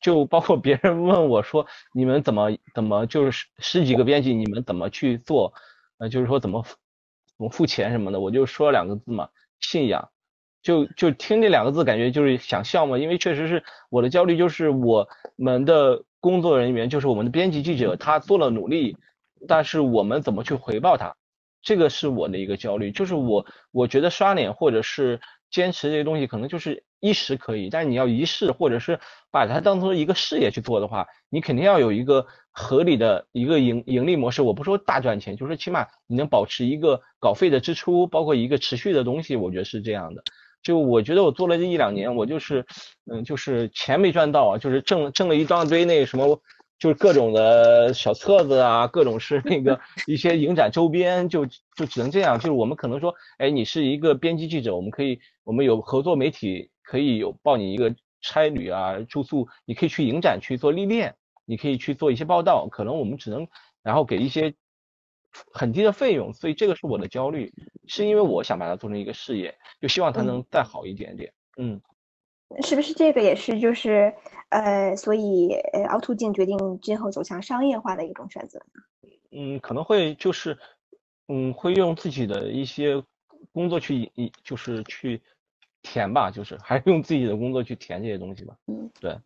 就包括别人问我说你们怎么怎么就是十几个编辑你们怎么去做，呃就是说怎么怎么付钱什么的，我就说两个字嘛，信仰。就就听这两个字，感觉就是想笑嘛，因为确实是我的焦虑，就是我们的工作人员，就是我们的编辑记者，他做了努力，但是我们怎么去回报他，这个是我的一个焦虑。就是我我觉得刷脸或者是坚持这些东西，可能就是一时可以，但是你要一世，或者是把它当做一个事业去做的话，你肯定要有一个合理的一个盈盈利模式。我不说大赚钱，就是起码你能保持一个稿费的支出，包括一个持续的东西，我觉得是这样的。就我觉得我做了这一两年，我就是，嗯，就是钱没赚到啊，就是挣挣了一大堆那什么，就是各种的小册子啊，各种是那个 一些影展周边，就就只能这样。就是我们可能说，哎，你是一个编辑记者，我们可以，我们有合作媒体可以有报你一个差旅啊，住宿，你可以去影展去做历练，你可以去做一些报道，可能我们只能然后给一些。很低的费用，所以这个是我的焦虑，是因为我想把它做成一个事业，就希望它能再好一点点。嗯，是不是这个也是就是呃，所以呃，凹凸镜决定今后走向商业化的一种选择呢？嗯，可能会就是嗯，会用自己的一些工作去一就是去填吧，就是还是用自己的工作去填这些东西吧。嗯，对，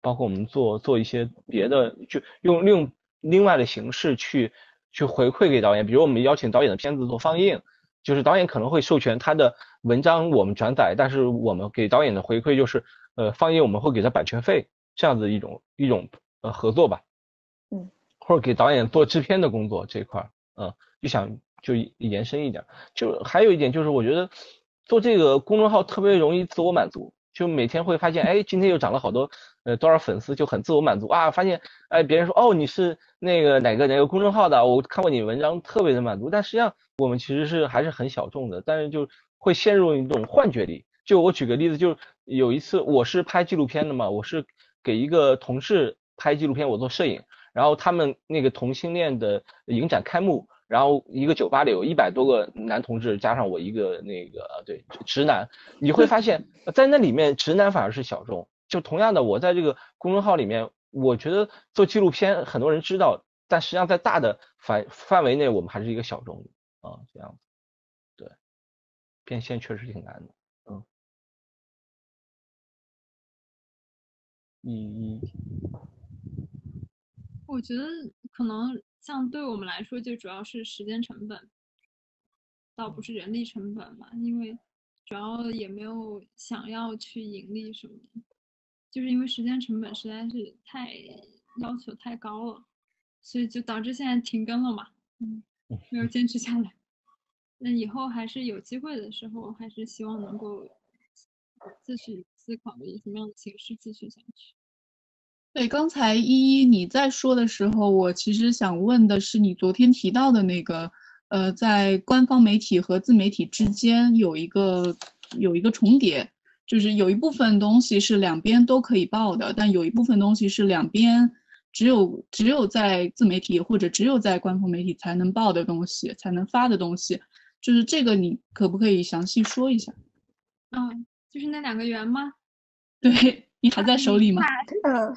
包括我们做做一些别的，就用用另外的形式去。去回馈给导演，比如我们邀请导演的片子做放映，就是导演可能会授权他的文章我们转载，但是我们给导演的回馈就是，呃，放映我们会给他版权费，这样子一种一种呃合作吧，嗯，或者给导演做制片的工作这一块，嗯，就想就延伸一点，就还有一点就是我觉得做这个公众号特别容易自我满足。就每天会发现，哎，今天又涨了好多，呃，多少粉丝就很自我满足啊。发现，哎，别人说，哦，你是那个哪个哪个公众号的，我看过你文章，特别的满足。但实际上，我们其实是还是很小众的，但是就会陷入一种幻觉里。就我举个例子，就有一次我是拍纪录片的嘛，我是给一个同事拍纪录片，我做摄影，然后他们那个同性恋的影展开幕。然后一个酒吧里有一百多个男同志，加上我一个那个对直男，你会发现在那里面直男反而是小众。就同样的，我在这个公众号里面，我觉得做纪录片很多人知道，但实际上在大的范范围内，我们还是一个小众啊这样子。对，变现确实挺难的。嗯，一一我觉得可能像对我们来说，就主要是时间成本，倒不是人力成本吧，因为主要也没有想要去盈利什么的，就是因为时间成本实在是太要求太高了，所以就导致现在停更了嘛，嗯，没有坚持下来。那以后还是有机会的时候，还是希望能够继续思考以什么样的形式继续下去。对，刚才依依你在说的时候，我其实想问的是，你昨天提到的那个，呃，在官方媒体和自媒体之间有一个有一个重叠，就是有一部分东西是两边都可以报的，但有一部分东西是两边只有只有在自媒体或者只有在官方媒体才能报的东西，才能发的东西，就是这个，你可不可以详细说一下？嗯，就是那两个圆吗？对你还在手里吗？嗯。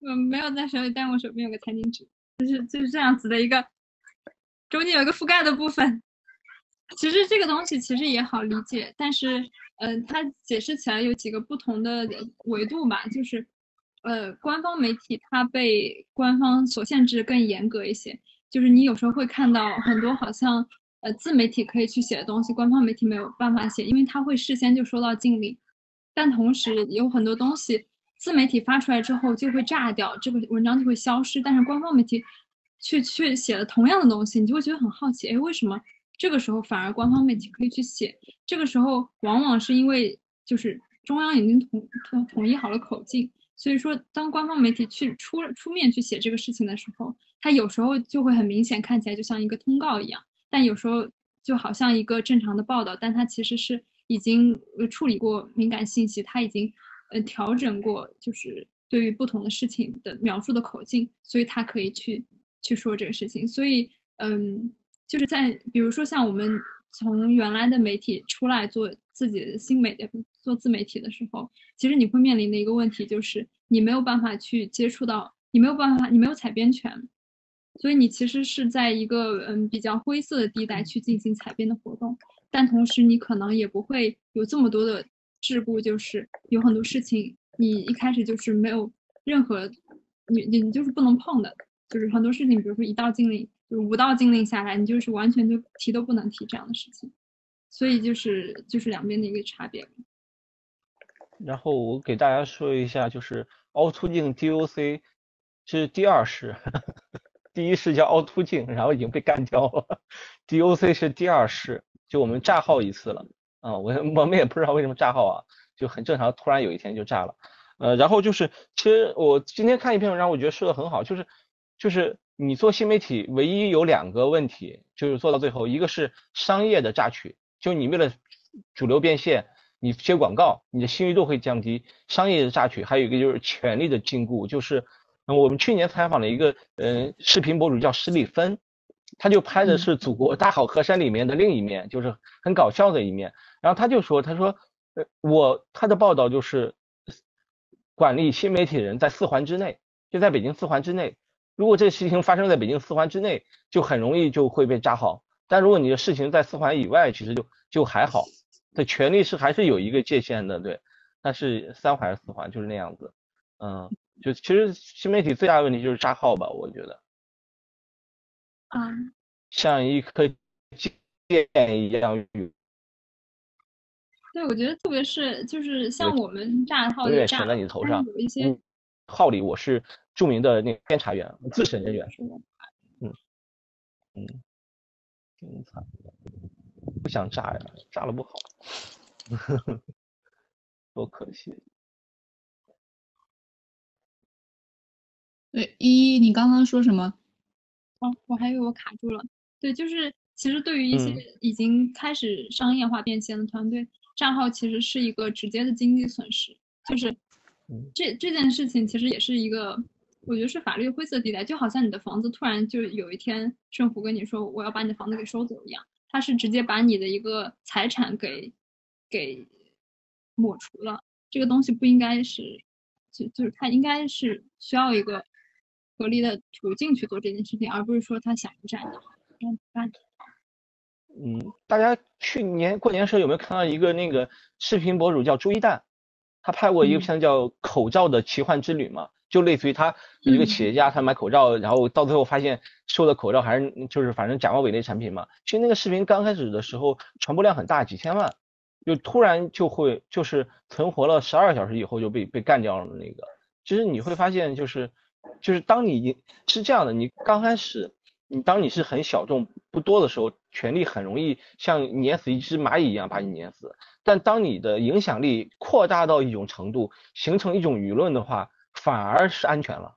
我没有在手里，但我手边有个餐巾纸，就是就是这样子的一个，中间有一个覆盖的部分。其实这个东西其实也好理解，但是，嗯，它解释起来有几个不同的维度吧，就是，呃，官方媒体它被官方所限制更严格一些，就是你有时候会看到很多好像，呃，自媒体可以去写的东西，官方媒体没有办法写，因为它会事先就收到禁令，但同时有很多东西。自媒体发出来之后就会炸掉，这个文章就会消失。但是官方媒体却却写了同样的东西，你就会觉得很好奇，哎，为什么这个时候反而官方媒体可以去写？这个时候往往是因为就是中央已经统统统一好了口径，所以说当官方媒体去出出面去写这个事情的时候，它有时候就会很明显看起来就像一个通告一样，但有时候就好像一个正常的报道，但它其实是已经处理过敏感信息，它已经。呃，调整过就是对于不同的事情的描述的口径，所以他可以去去说这个事情。所以，嗯，就是在比如说像我们从原来的媒体出来做自己的新媒的做自媒体的时候，其实你会面临的一个问题就是你没有办法去接触到，你没有办法，你没有采编权，所以你其实是在一个嗯比较灰色的地带去进行采编的活动，但同时你可能也不会有这么多的。桎梏就是有很多事情，你一开始就是没有任何，你你你就是不能碰的，就是很多事情，比如说一道禁令，就是五道禁令下来，你就是完全就提都不能提这样的事情，所以就是就是两边的一个差别。然后我给大家说一下，就是凹凸镜 DOC 是第二世，第一世叫凹凸镜，然后已经被干掉了，DOC 是第二世，就我们炸号一次了。啊，我我们也不知道为什么炸号啊，就很正常，突然有一天就炸了。呃，然后就是，其实我今天看一篇文章，我觉得说的很好，就是就是你做新媒体，唯一有两个问题，就是做到最后，一个是商业的榨取，就你为了主流变现，你接广告，你的信誉度会降低，商业的榨取，还有一个就是权力的禁锢，就是我们去年采访了一个呃视频博主叫史蒂芬。他就拍的是《祖国大好河山》里面的另一面，就是很搞笑的一面。然后他就说：“他说，呃，我他的报道就是管理新媒体人在四环之内，就在北京四环之内。如果这个事情发生在北京四环之内，就很容易就会被扎好。但如果你的事情在四环以外，其实就就还好。的权利是还是有一个界限的，对。但是三环还是四环就是那样子。嗯，就其实新媒体最大的问题就是扎号吧，我觉得。”嗯，像一颗箭一样。对，我觉得特别是就是像我们炸号的炸，在你头上。有一些号里，我是著名的那个监察员、自审人员。嗯嗯，不想炸呀，炸了不好，多可惜。对，依依，你刚刚说什么？哦，我还以为我卡住了。对，就是其实对于一些已经开始商业化变现的团队，账号其实是一个直接的经济损失。就是这这件事情其实也是一个，我觉得是法律灰色地带，就好像你的房子突然就有一天政府跟你说我要把你的房子给收走一样，他是直接把你的一个财产给给抹除了。这个东西不应该是，就就是它应该是需要一个。合理的途径去做这件事情，而不是说他想不占的。嗯，大家去年过年的时候有没有看到一个那个视频博主叫朱一蛋，他拍过一个片叫《口罩的奇幻之旅》嘛，就类似于他一个企业家，他买口罩，然后到最后发现收的口罩还是就是反正假冒伪劣产品嘛。其实那个视频刚开始的时候传播量很大，几千万，就突然就会就是存活了十二小时以后就被被干掉了那个。其实你会发现就是就是当你是这样的，你刚开始。你当你是很小众不多的时候，权力很容易像碾死一只蚂蚁一样把你碾死。但当你的影响力扩大到一种程度，形成一种舆论的话，反而是安全了。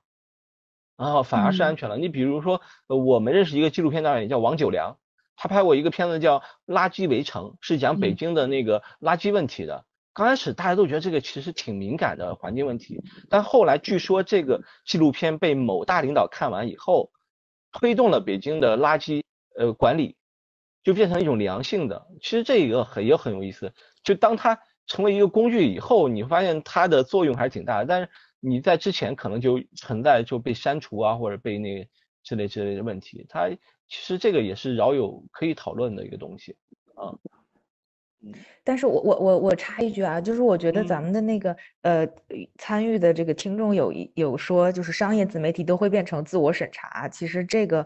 啊，反而是安全了。你比如说，我们认识一个纪录片导演叫王九良，他拍过一个片子叫《垃圾围城》，是讲北京的那个垃圾问题的。刚开始大家都觉得这个其实挺敏感的环境问题，但后来据说这个纪录片被某大领导看完以后。推动了北京的垃圾呃管理，就变成一种良性的。其实这个很也很有意思。就当它成为一个工具以后，你发现它的作用还是挺大的。但是你在之前可能就存在就被删除啊，或者被那之类之类的问题。它其实这个也是饶有可以讨论的一个东西啊。但是我我我我插一句啊，就是我觉得咱们的那个呃参与的这个听众有一有说，就是商业自媒体都会变成自我审查。其实这个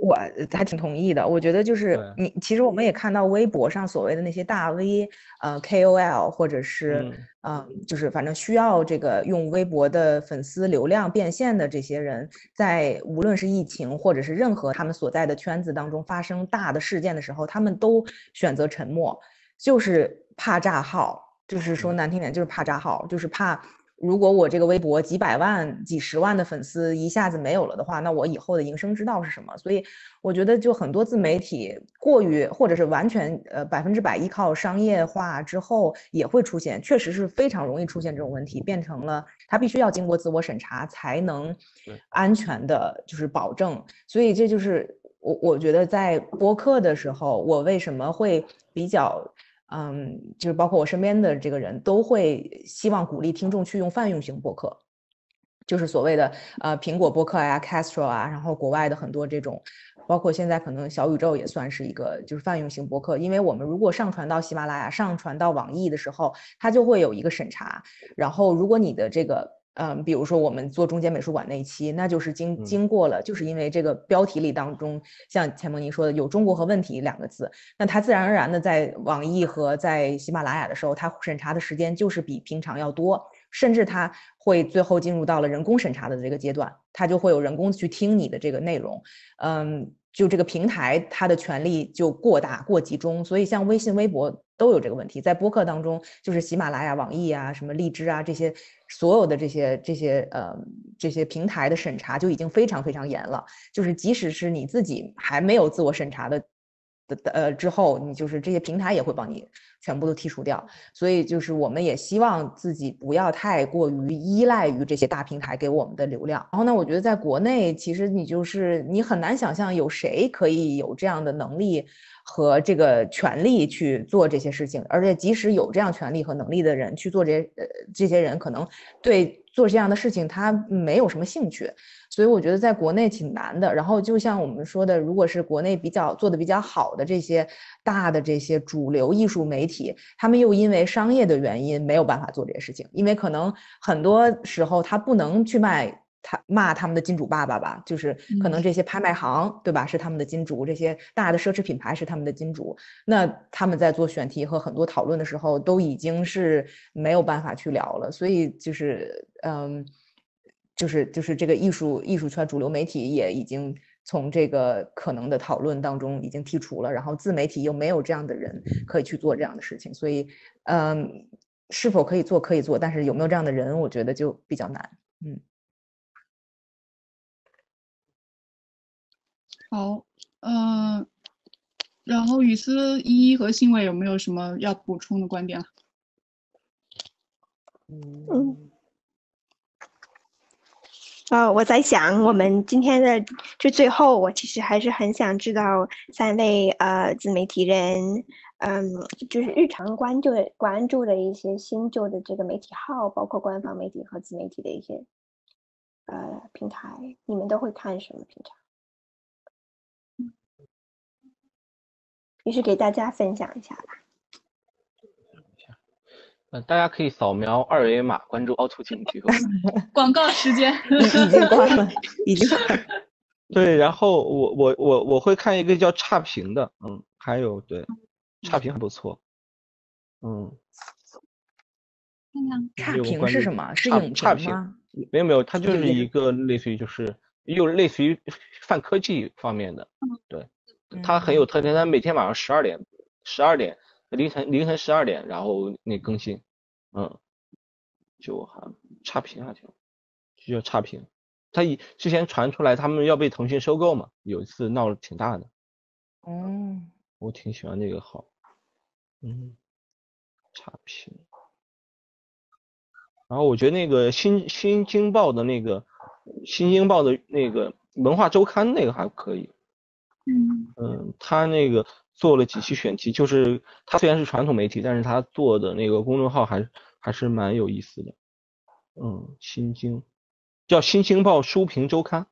我还挺同意的。我觉得就是你其实我们也看到微博上所谓的那些大 V，呃 KOL 或者是嗯就是反正需要这个用微博的粉丝流量变现的这些人，在无论是疫情或者是任何他们所在的圈子当中发生大的事件的时候，他们都选择沉默。就是怕炸号，就是说难听点，就是怕炸号，就是怕如果我这个微博几百万、几十万的粉丝一下子没有了的话，那我以后的营生之道是什么？所以我觉得，就很多自媒体过于或者是完全呃百分之百依靠商业化之后，也会出现，确实是非常容易出现这种问题，变成了它必须要经过自我审查才能安全的，就是保证。所以这就是我我觉得在播客的时候，我为什么会比较。嗯，就是包括我身边的这个人都会希望鼓励听众去用泛用型播客，就是所谓的呃苹果播客呀、Castro 啊，然后国外的很多这种，包括现在可能小宇宙也算是一个就是泛用型播客，因为我们如果上传到喜马拉雅、上传到网易的时候，它就会有一个审查，然后如果你的这个。嗯，比如说我们做中间美术馆那一期，那就是经经过了，就是因为这个标题里当中，像钱梦妮说的有“中国和问题”两个字，那它自然而然的在网易和在喜马拉雅的时候，它审查的时间就是比平常要多，甚至它会最后进入到了人工审查的这个阶段，它就会有人工去听你的这个内容，嗯。就这个平台，它的权力就过大、过集中，所以像微信、微博都有这个问题。在播客当中，就是喜马拉雅、网易啊、什么荔枝啊这些，所有的这些、这些呃这些平台的审查就已经非常非常严了。就是即使是你自己还没有自我审查的呃之后，你就是这些平台也会帮你。全部都剔除掉，所以就是我们也希望自己不要太过于依赖于这些大平台给我们的流量。然后呢，我觉得在国内，其实你就是你很难想象有谁可以有这样的能力和这个权利去做这些事情，而且即使有这样权利和能力的人去做这些，呃，这些人可能对做这样的事情他没有什么兴趣。所以我觉得在国内挺难的。然后就像我们说的，如果是国内比较做的比较好的这些大的这些主流艺术媒体，他们又因为商业的原因没有办法做这些事情，因为可能很多时候他不能去卖他骂他们的金主爸爸吧，就是可能这些拍卖行对吧是他们的金主，这些大的奢侈品牌是他们的金主，那他们在做选题和很多讨论的时候都已经是没有办法去聊了。所以就是嗯。就是就是这个艺术艺术圈主流媒体也已经从这个可能的讨论当中已经剔除了，然后自媒体又没有这样的人可以去做这样的事情，所以嗯，是否可以做可以做，但是有没有这样的人，我觉得就比较难。嗯，好，嗯，然后雨思依依和新伟有没有什么要补充的观点啊？嗯。呃，我在想，我们今天的就最后，我其实还是很想知道三位呃自媒体人，嗯，就是日常关注关注的一些新旧的这个媒体号，包括官方媒体和自媒体的一些呃平台，你们都会看什么平台？于是给大家分享一下吧。呃，大家可以扫描二维码关注凹凸镜机构 广告时间已经关了，已经关了。对，然后我我我我会看一个叫差评的，嗯，还有对，差评还不错，嗯。差评是什么？是差影差评评吗？没有没有，它就是一个类似于就是又类似于泛科技方面的，对，它很有特点。它每天晚上十二点，十二点凌晨凌晨十二点，然后那更新，嗯，就还差评还挺，就叫差评。他以之前传出来他们要被腾讯收购嘛，有一次闹得挺大的，哦，我挺喜欢那个号，嗯，差评。然后我觉得那个新新京报的那个新京报的那个文化周刊那个还可以，嗯嗯，他那个做了几期选题，就是他虽然是传统媒体，但是他做的那个公众号还还是蛮有意思的，嗯，新京叫新京报书评周刊，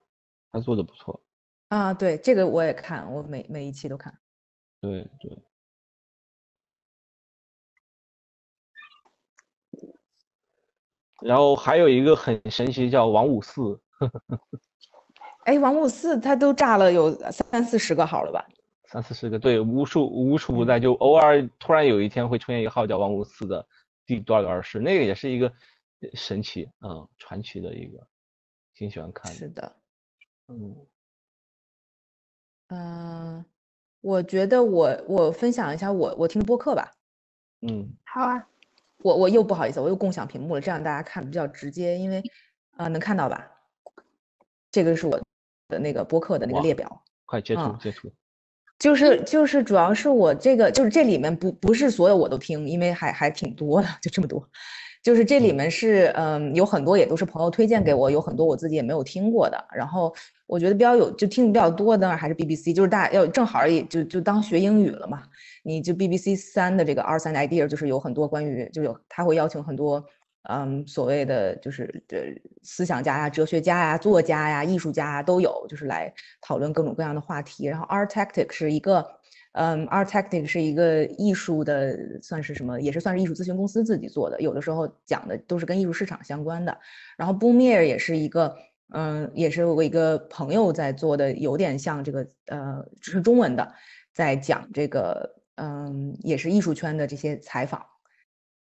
他做的不错，啊，对，这个我也看，我每每一期都看。对对。然后还有一个很神奇，叫王五四，哎，王五四他都炸了有三四十个号了吧？三四十个，对，无数无处不在，就偶尔突然有一天会出现一个号叫王五四的第多少个二十，那个也是一个神奇，嗯，传奇的一个，挺喜欢看的。是的，嗯，嗯、我觉得我我分享一下我我听的播客吧。嗯，好啊，我我又不好意思，我又共享屏幕了，这样大家看比较直接，因为啊、呃能看到吧？这个是我的那个播客的那个列表。快截图嗯截图，就是就是主要是我这个就是这里面不不是所有我都听，因为还还挺多的，就这么多。就是这里面是嗯有很多也都是朋友推荐给我，有很多我自己也没有听过的。然后我觉得比较有就听的比较多的还是 BBC，就是大家要正好也就就当学英语了嘛。你就 BBC 三的这个 Arts and Idea 就是有很多关于就有他会邀请很多嗯所谓的就是呃思想家呀、哲学家呀、作家呀、艺术家呀都有，就是来讨论各种各样的话题。然后 Art Tactic 是一个嗯，Art Tactic 是一个艺术的，算是什么，也是算是艺术咨询公司自己做的，有的时候讲的都是跟艺术市场相关的。然后 Boomier 也是一个，嗯，也是我一个朋友在做的，有点像这个，呃，是中文的，在讲这个，嗯，也是艺术圈的这些采访。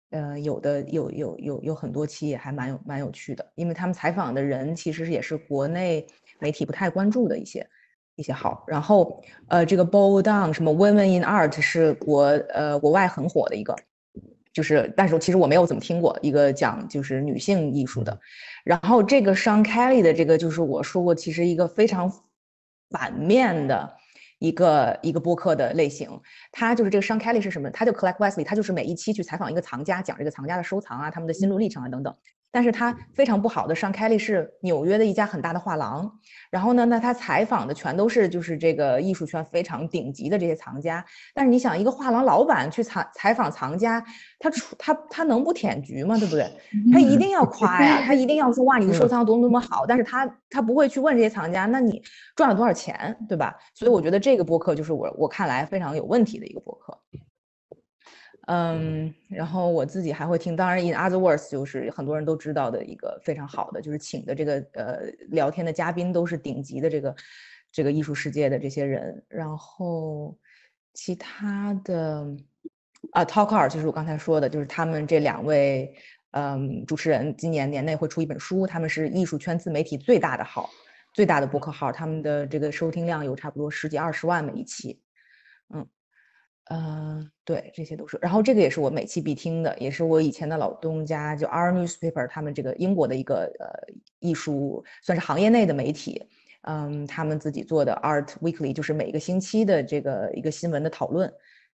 呃，有的有有有有很多期也还蛮有蛮有趣的，因为他们采访的人其实也是国内媒体不太关注的一些一些号。然后呃，这个 Bow Down 什么 Women in Art 是国呃国外很火的一个，就是但是其实我没有怎么听过一个讲就是女性艺术的。然后这个 Sean Kelly 的这个就是我说过，其实一个非常反面的。一个一个播客的类型，他就是这个 Sean Kelly 是什么？他就 Collect Wesley，他就是每一期去采访一个藏家，讲这个藏家的收藏啊，他们的心路历程啊等等。但是他非常不好的 Sean Kelly 是纽约的一家很大的画廊，然后呢，那他采访的全都是就是这个艺术圈非常顶级的这些藏家。但是你想，一个画廊老板去采采访藏家，他出他他能不舔菊吗？对不对？他一定要夸呀，他一定要说哇，你的收藏多么多么好。但是他他不会去问这些藏家，那你赚了多少钱，对吧？所以我觉得这个播客就是我我看来非常有问题的一个播客。嗯，然后我自己还会听，当然 In Other Words 就是很多人都知道的一个非常好的，就是请的这个呃聊天的嘉宾都是顶级的这个这个艺术世界的这些人，然后其他的啊 Talk Art 就是我刚才说的，就是他们这两位嗯主持人今年年内会出一本书，他们是艺术圈自媒体最大的号，最大的博客号，他们的这个收听量有差不多十几二十万每一期，嗯。嗯，对，这些都是。然后这个也是我每期必听的，也是我以前的老东家，就 Our Newspaper，他们这个英国的一个呃艺术算是行业内的媒体，嗯，他们自己做的 Art Weekly，就是每个星期的这个一个新闻的讨论，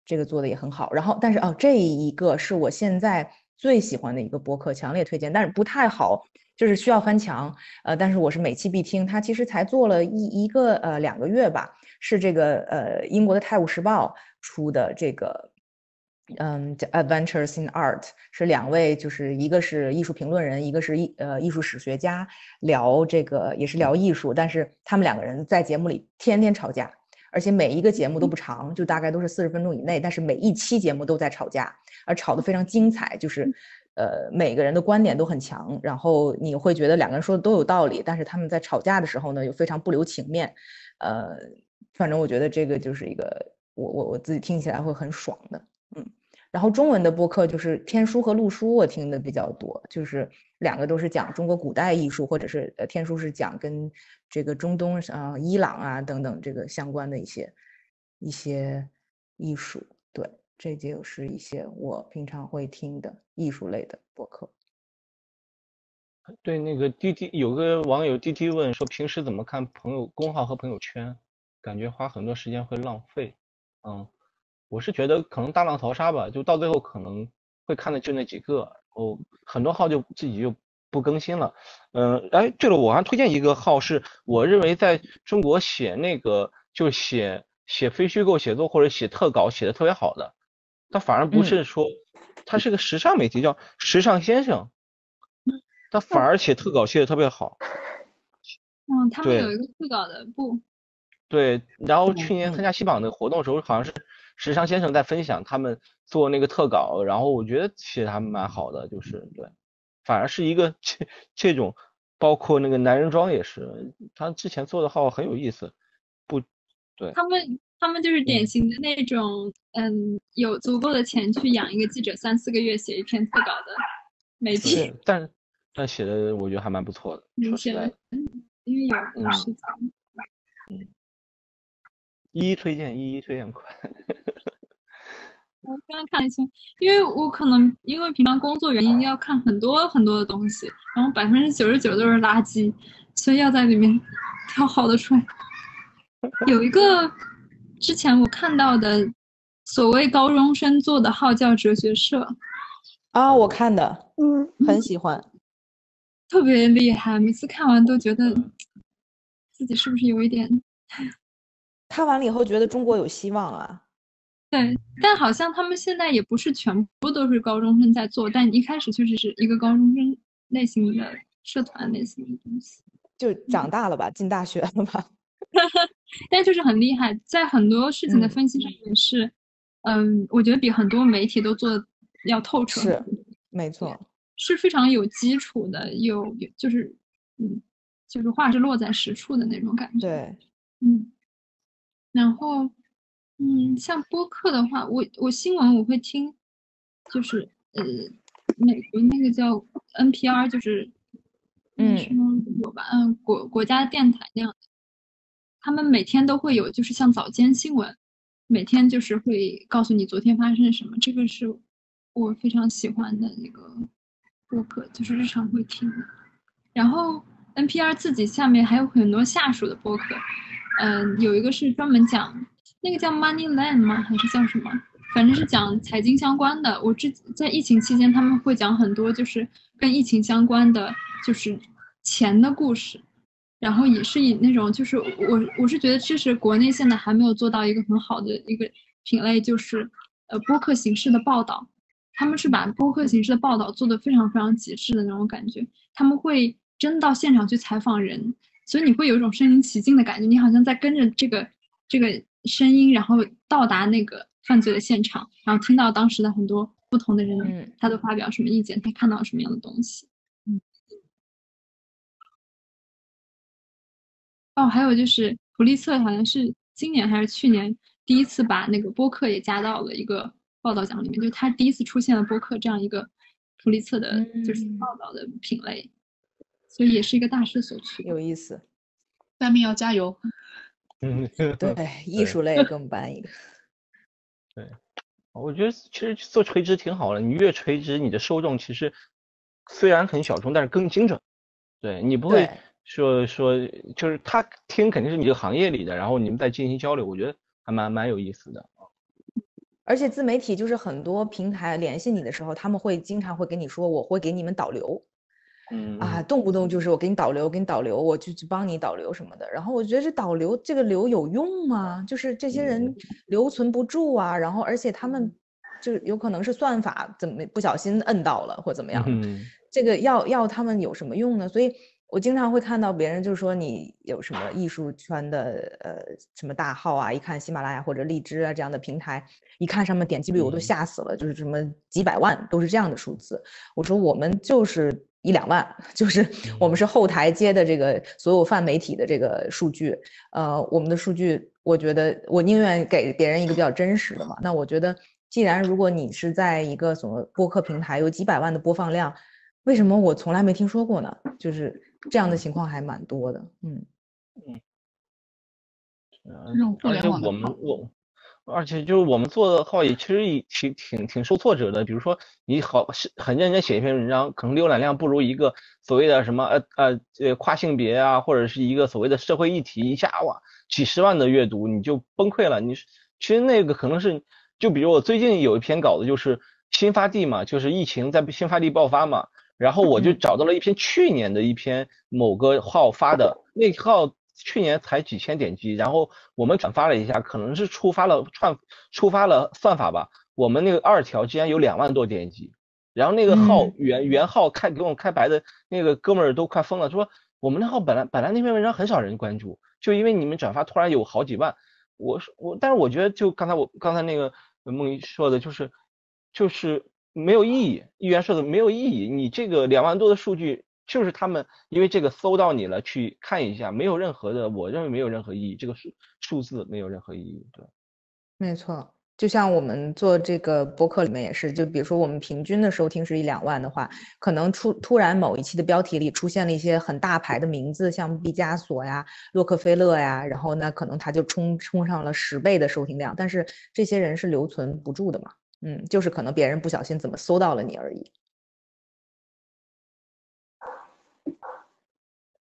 这个做的也很好。然后，但是哦，这一个是我现在最喜欢的一个博客，强烈推荐，但是不太好，就是需要翻墙。呃，但是我是每期必听，它其实才做了一一个呃两个月吧，是这个呃英国的《泰晤士报》。出的这个，嗯，叫 Adventures in Art，是两位，就是一个是艺术评论人，一个是艺呃艺术史学家，聊这个也是聊艺术，但是他们两个人在节目里天天吵架，而而且每一个节目都不长，就大概都是四十分钟以内，但是每一期节目都在吵架，而吵得非常精彩，就是呃每个人的观点都很强，然后你会觉得两个人说的都有道理，但是他们在吵架的时候呢又非常不留情面，呃，反正我觉得这个就是一个我我我自己听起来会很爽的，嗯。然后中文的播客就是天书和陆书，我听的比较多，就是两个都是讲中国古代艺术，或者是呃天书是讲跟这个中东啊、伊朗啊等等这个相关的一些一些艺术。对，这就是一些我平常会听的艺术类的播客。对，那个滴滴有个网友滴滴问说，平时怎么看朋友公号和朋友圈？感觉花很多时间会浪费。嗯。我是觉得可能大浪淘沙吧，就到最后可能会看的就那几个，哦，很多号就自己就不更新了。嗯，哎，对了，我还推荐一个号，是我认为在中国写那个就写写非虚构写作或者写特稿写的特别好的，他反而不是说他是个时尚媒体，叫时尚先生，他反而写特稿写的特别好。嗯，他们有一个特稿的部。对，然后去年参加西榜的活动的时候，好像是。时尚先生在分享他们做那个特稿，然后我觉得写的还蛮好的，就是对，反而是一个这这种，包括那个男人装也是，他之前做的号很有意思，不，对，他们他们就是典型的那种，嗯，有足够的钱去养一个记者三四个月写一篇特稿的媒体，但但写的我觉得还蛮不错的，说实在，因为有时间，嗯。一一推荐，一一推荐快。我刚刚看了一下，因为我可能因为平常工作原因要看很多很多的东西，然后百分之九十九都是垃圾，所以要在里面 挑好的出来。有一个之前我看到的所谓高中生做的号叫哲学社啊，我看的，嗯，很喜欢，特别厉害，每次看完都觉得自己是不是有一点。看完了以后觉得中国有希望啊，对，但好像他们现在也不是全部都是高中生在做，但一开始确实是一个高中生类型的社团类型的东西，就长大了吧，进大学了吧，但就是很厉害，在很多事情的分析上面是，嗯，我觉得比很多媒体都做的要透彻，是，没错，是非常有基础的，有有就是，嗯，就是话是落在实处的那种感觉，对，嗯。然后，嗯，像播客的话，我我新闻我会听，就是呃，美国那个叫 NPR，就是嗯，有吧，嗯，国国家电台那样的，他们每天都会有，就是像早间新闻，每天就是会告诉你昨天发生什么，这个是我非常喜欢的一个播客，就是日常会听。然后 NPR 自己下面还有很多下属的播客。嗯，有一个是专门讲那个叫 Money Land 吗？还是叫什么？反正是讲财经相关的。我之在疫情期间，他们会讲很多就是跟疫情相关的，就是钱的故事。然后也是以那种就是我我是觉得这是国内现在还没有做到一个很好的一个品类，就是呃播客形式的报道。他们是把播客形式的报道做得非常非常极致的那种感觉。他们会真到现场去采访人。所以你会有一种身临其境的感觉，你好像在跟着这个这个声音，然后到达那个犯罪的现场，然后听到当时的很多不同的人，他都发表什么意见，他看到什么样的东西。嗯。哦，还有就是普利策好像是今年还是去年第一次把那个播客也加到了一个报道奖里面，就是他第一次出现了播客这样一个普利策的，就是报道的品类。所以也是一个大势所趋，有意思。下面要加油。嗯，对，艺术类给我们颁一个。对，我觉得其实做垂直挺好的。你越垂直，你的受众其实虽然很小众，但是更精准。对你不会说说，就是他听肯定是你这个行业里的，然后你们再进行交流，我觉得还蛮蛮有意思的。而且自媒体就是很多平台联系你的时候，他们会经常会跟你说，我会给你们导流。嗯啊，动不动就是我给你导流，给你导流，我就去帮你导流什么的。然后我觉得这导流这个流有用吗？就是这些人留存不住啊。然后而且他们就有可能是算法怎么不小心摁到了或怎么样，这个要要他们有什么用呢？所以我经常会看到别人就说你有什么艺术圈的呃什么大号啊，一看喜马拉雅或者荔枝啊这样的平台，一看上面点击率我都吓死了，就是什么几百万都是这样的数字。我说我们就是一两万，就是我们是后台接的这个所有泛媒体的这个数据，呃，我们的数据，我觉得我宁愿给别人一个比较真实的嘛。那我觉得，既然如果你是在一个什么播客平台有几百万的播放量，为什么我从来没听说过呢？就是这样的情况还蛮多的，嗯。嗯，而且我们我，而且就是我们做的号也其实也挺挺挺受挫折的。比如说你好是很认真写一篇文章，可能浏览量不如一个所谓的什么呃呃呃跨性别啊，或者是一个所谓的社会议题，一下哇几十万的阅读你就崩溃了。你其实那个可能是就比如我最近有一篇稿子就是新发地嘛，就是疫情在新发地爆发嘛。然后我就找到了一篇去年的一篇某个号发的，那号去年才几千点击，然后我们转发了一下，可能是触发了串触发了算法吧，我们那个二条竟然有两万多点击，然后那个号原原号开给我们开白的那个哥们儿都快疯了，说我们那号本来本来那篇文章很少人关注，就因为你们转发突然有好几万，我说我但是我觉得就刚才我刚才那个梦怡说的就是就是。没有意义，议员说的没有意义。你这个两万多的数据，就是他们因为这个搜到你了，去看一下，没有任何的，我认为没有任何意义。这个数数字没有任何意义。对，没错。就像我们做这个播客里面也是，就比如说我们平均的收听是一两万的话，可能出突然某一期的标题里出现了一些很大牌的名字，像毕加索呀、洛克菲勒呀，然后那，可能他就冲冲上了十倍的收听量。但是这些人是留存不住的嘛？嗯，就是可能别人不小心怎么搜到了你而已。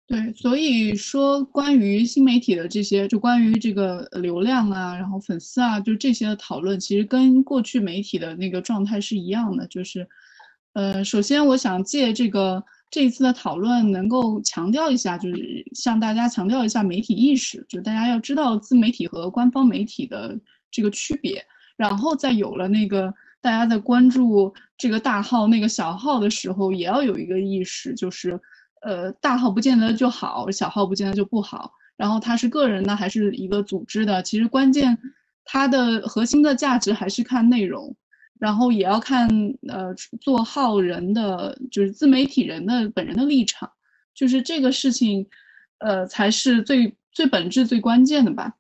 对，所以说关于新媒体的这些，就关于这个流量啊，然后粉丝啊，就这些的讨论，其实跟过去媒体的那个状态是一样的。就是，呃，首先我想借这个这一次的讨论，能够强调一下，就是向大家强调一下媒体意识，就大家要知道自媒体和官方媒体的这个区别。然后再有了那个大家在关注这个大号那个小号的时候，也要有一个意识，就是，呃，大号不见得就好，小号不见得就不好。然后它是个人的还是一个组织的，其实关键它的核心的价值还是看内容，然后也要看呃做号人的就是自媒体人的本人的立场，就是这个事情，呃，才是最最本质最关键的吧。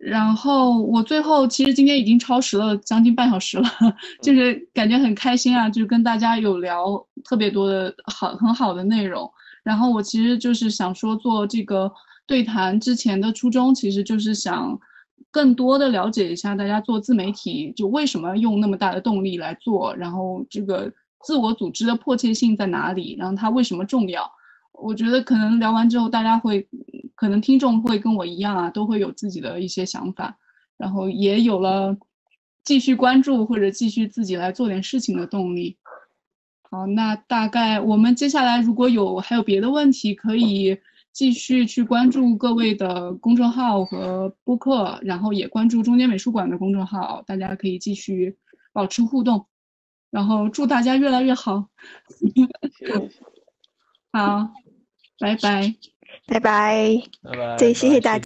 然后我最后其实今天已经超时了将近半小时了，就是感觉很开心啊，就是跟大家有聊特别多的好很好的内容。然后我其实就是想说做这个对谈之前的初衷，其实就是想更多的了解一下大家做自媒体就为什么用那么大的动力来做，然后这个自我组织的迫切性在哪里，然后它为什么重要。我觉得可能聊完之后，大家会，可能听众会跟我一样啊，都会有自己的一些想法，然后也有了继续关注或者继续自己来做点事情的动力。好，那大概我们接下来如果有还有别的问题，可以继续去关注各位的公众号和播客，然后也关注中间美术馆的公众号，大家可以继续保持互动，然后祝大家越来越好。好。拜拜，拜拜，拜拜，对，谢谢大家。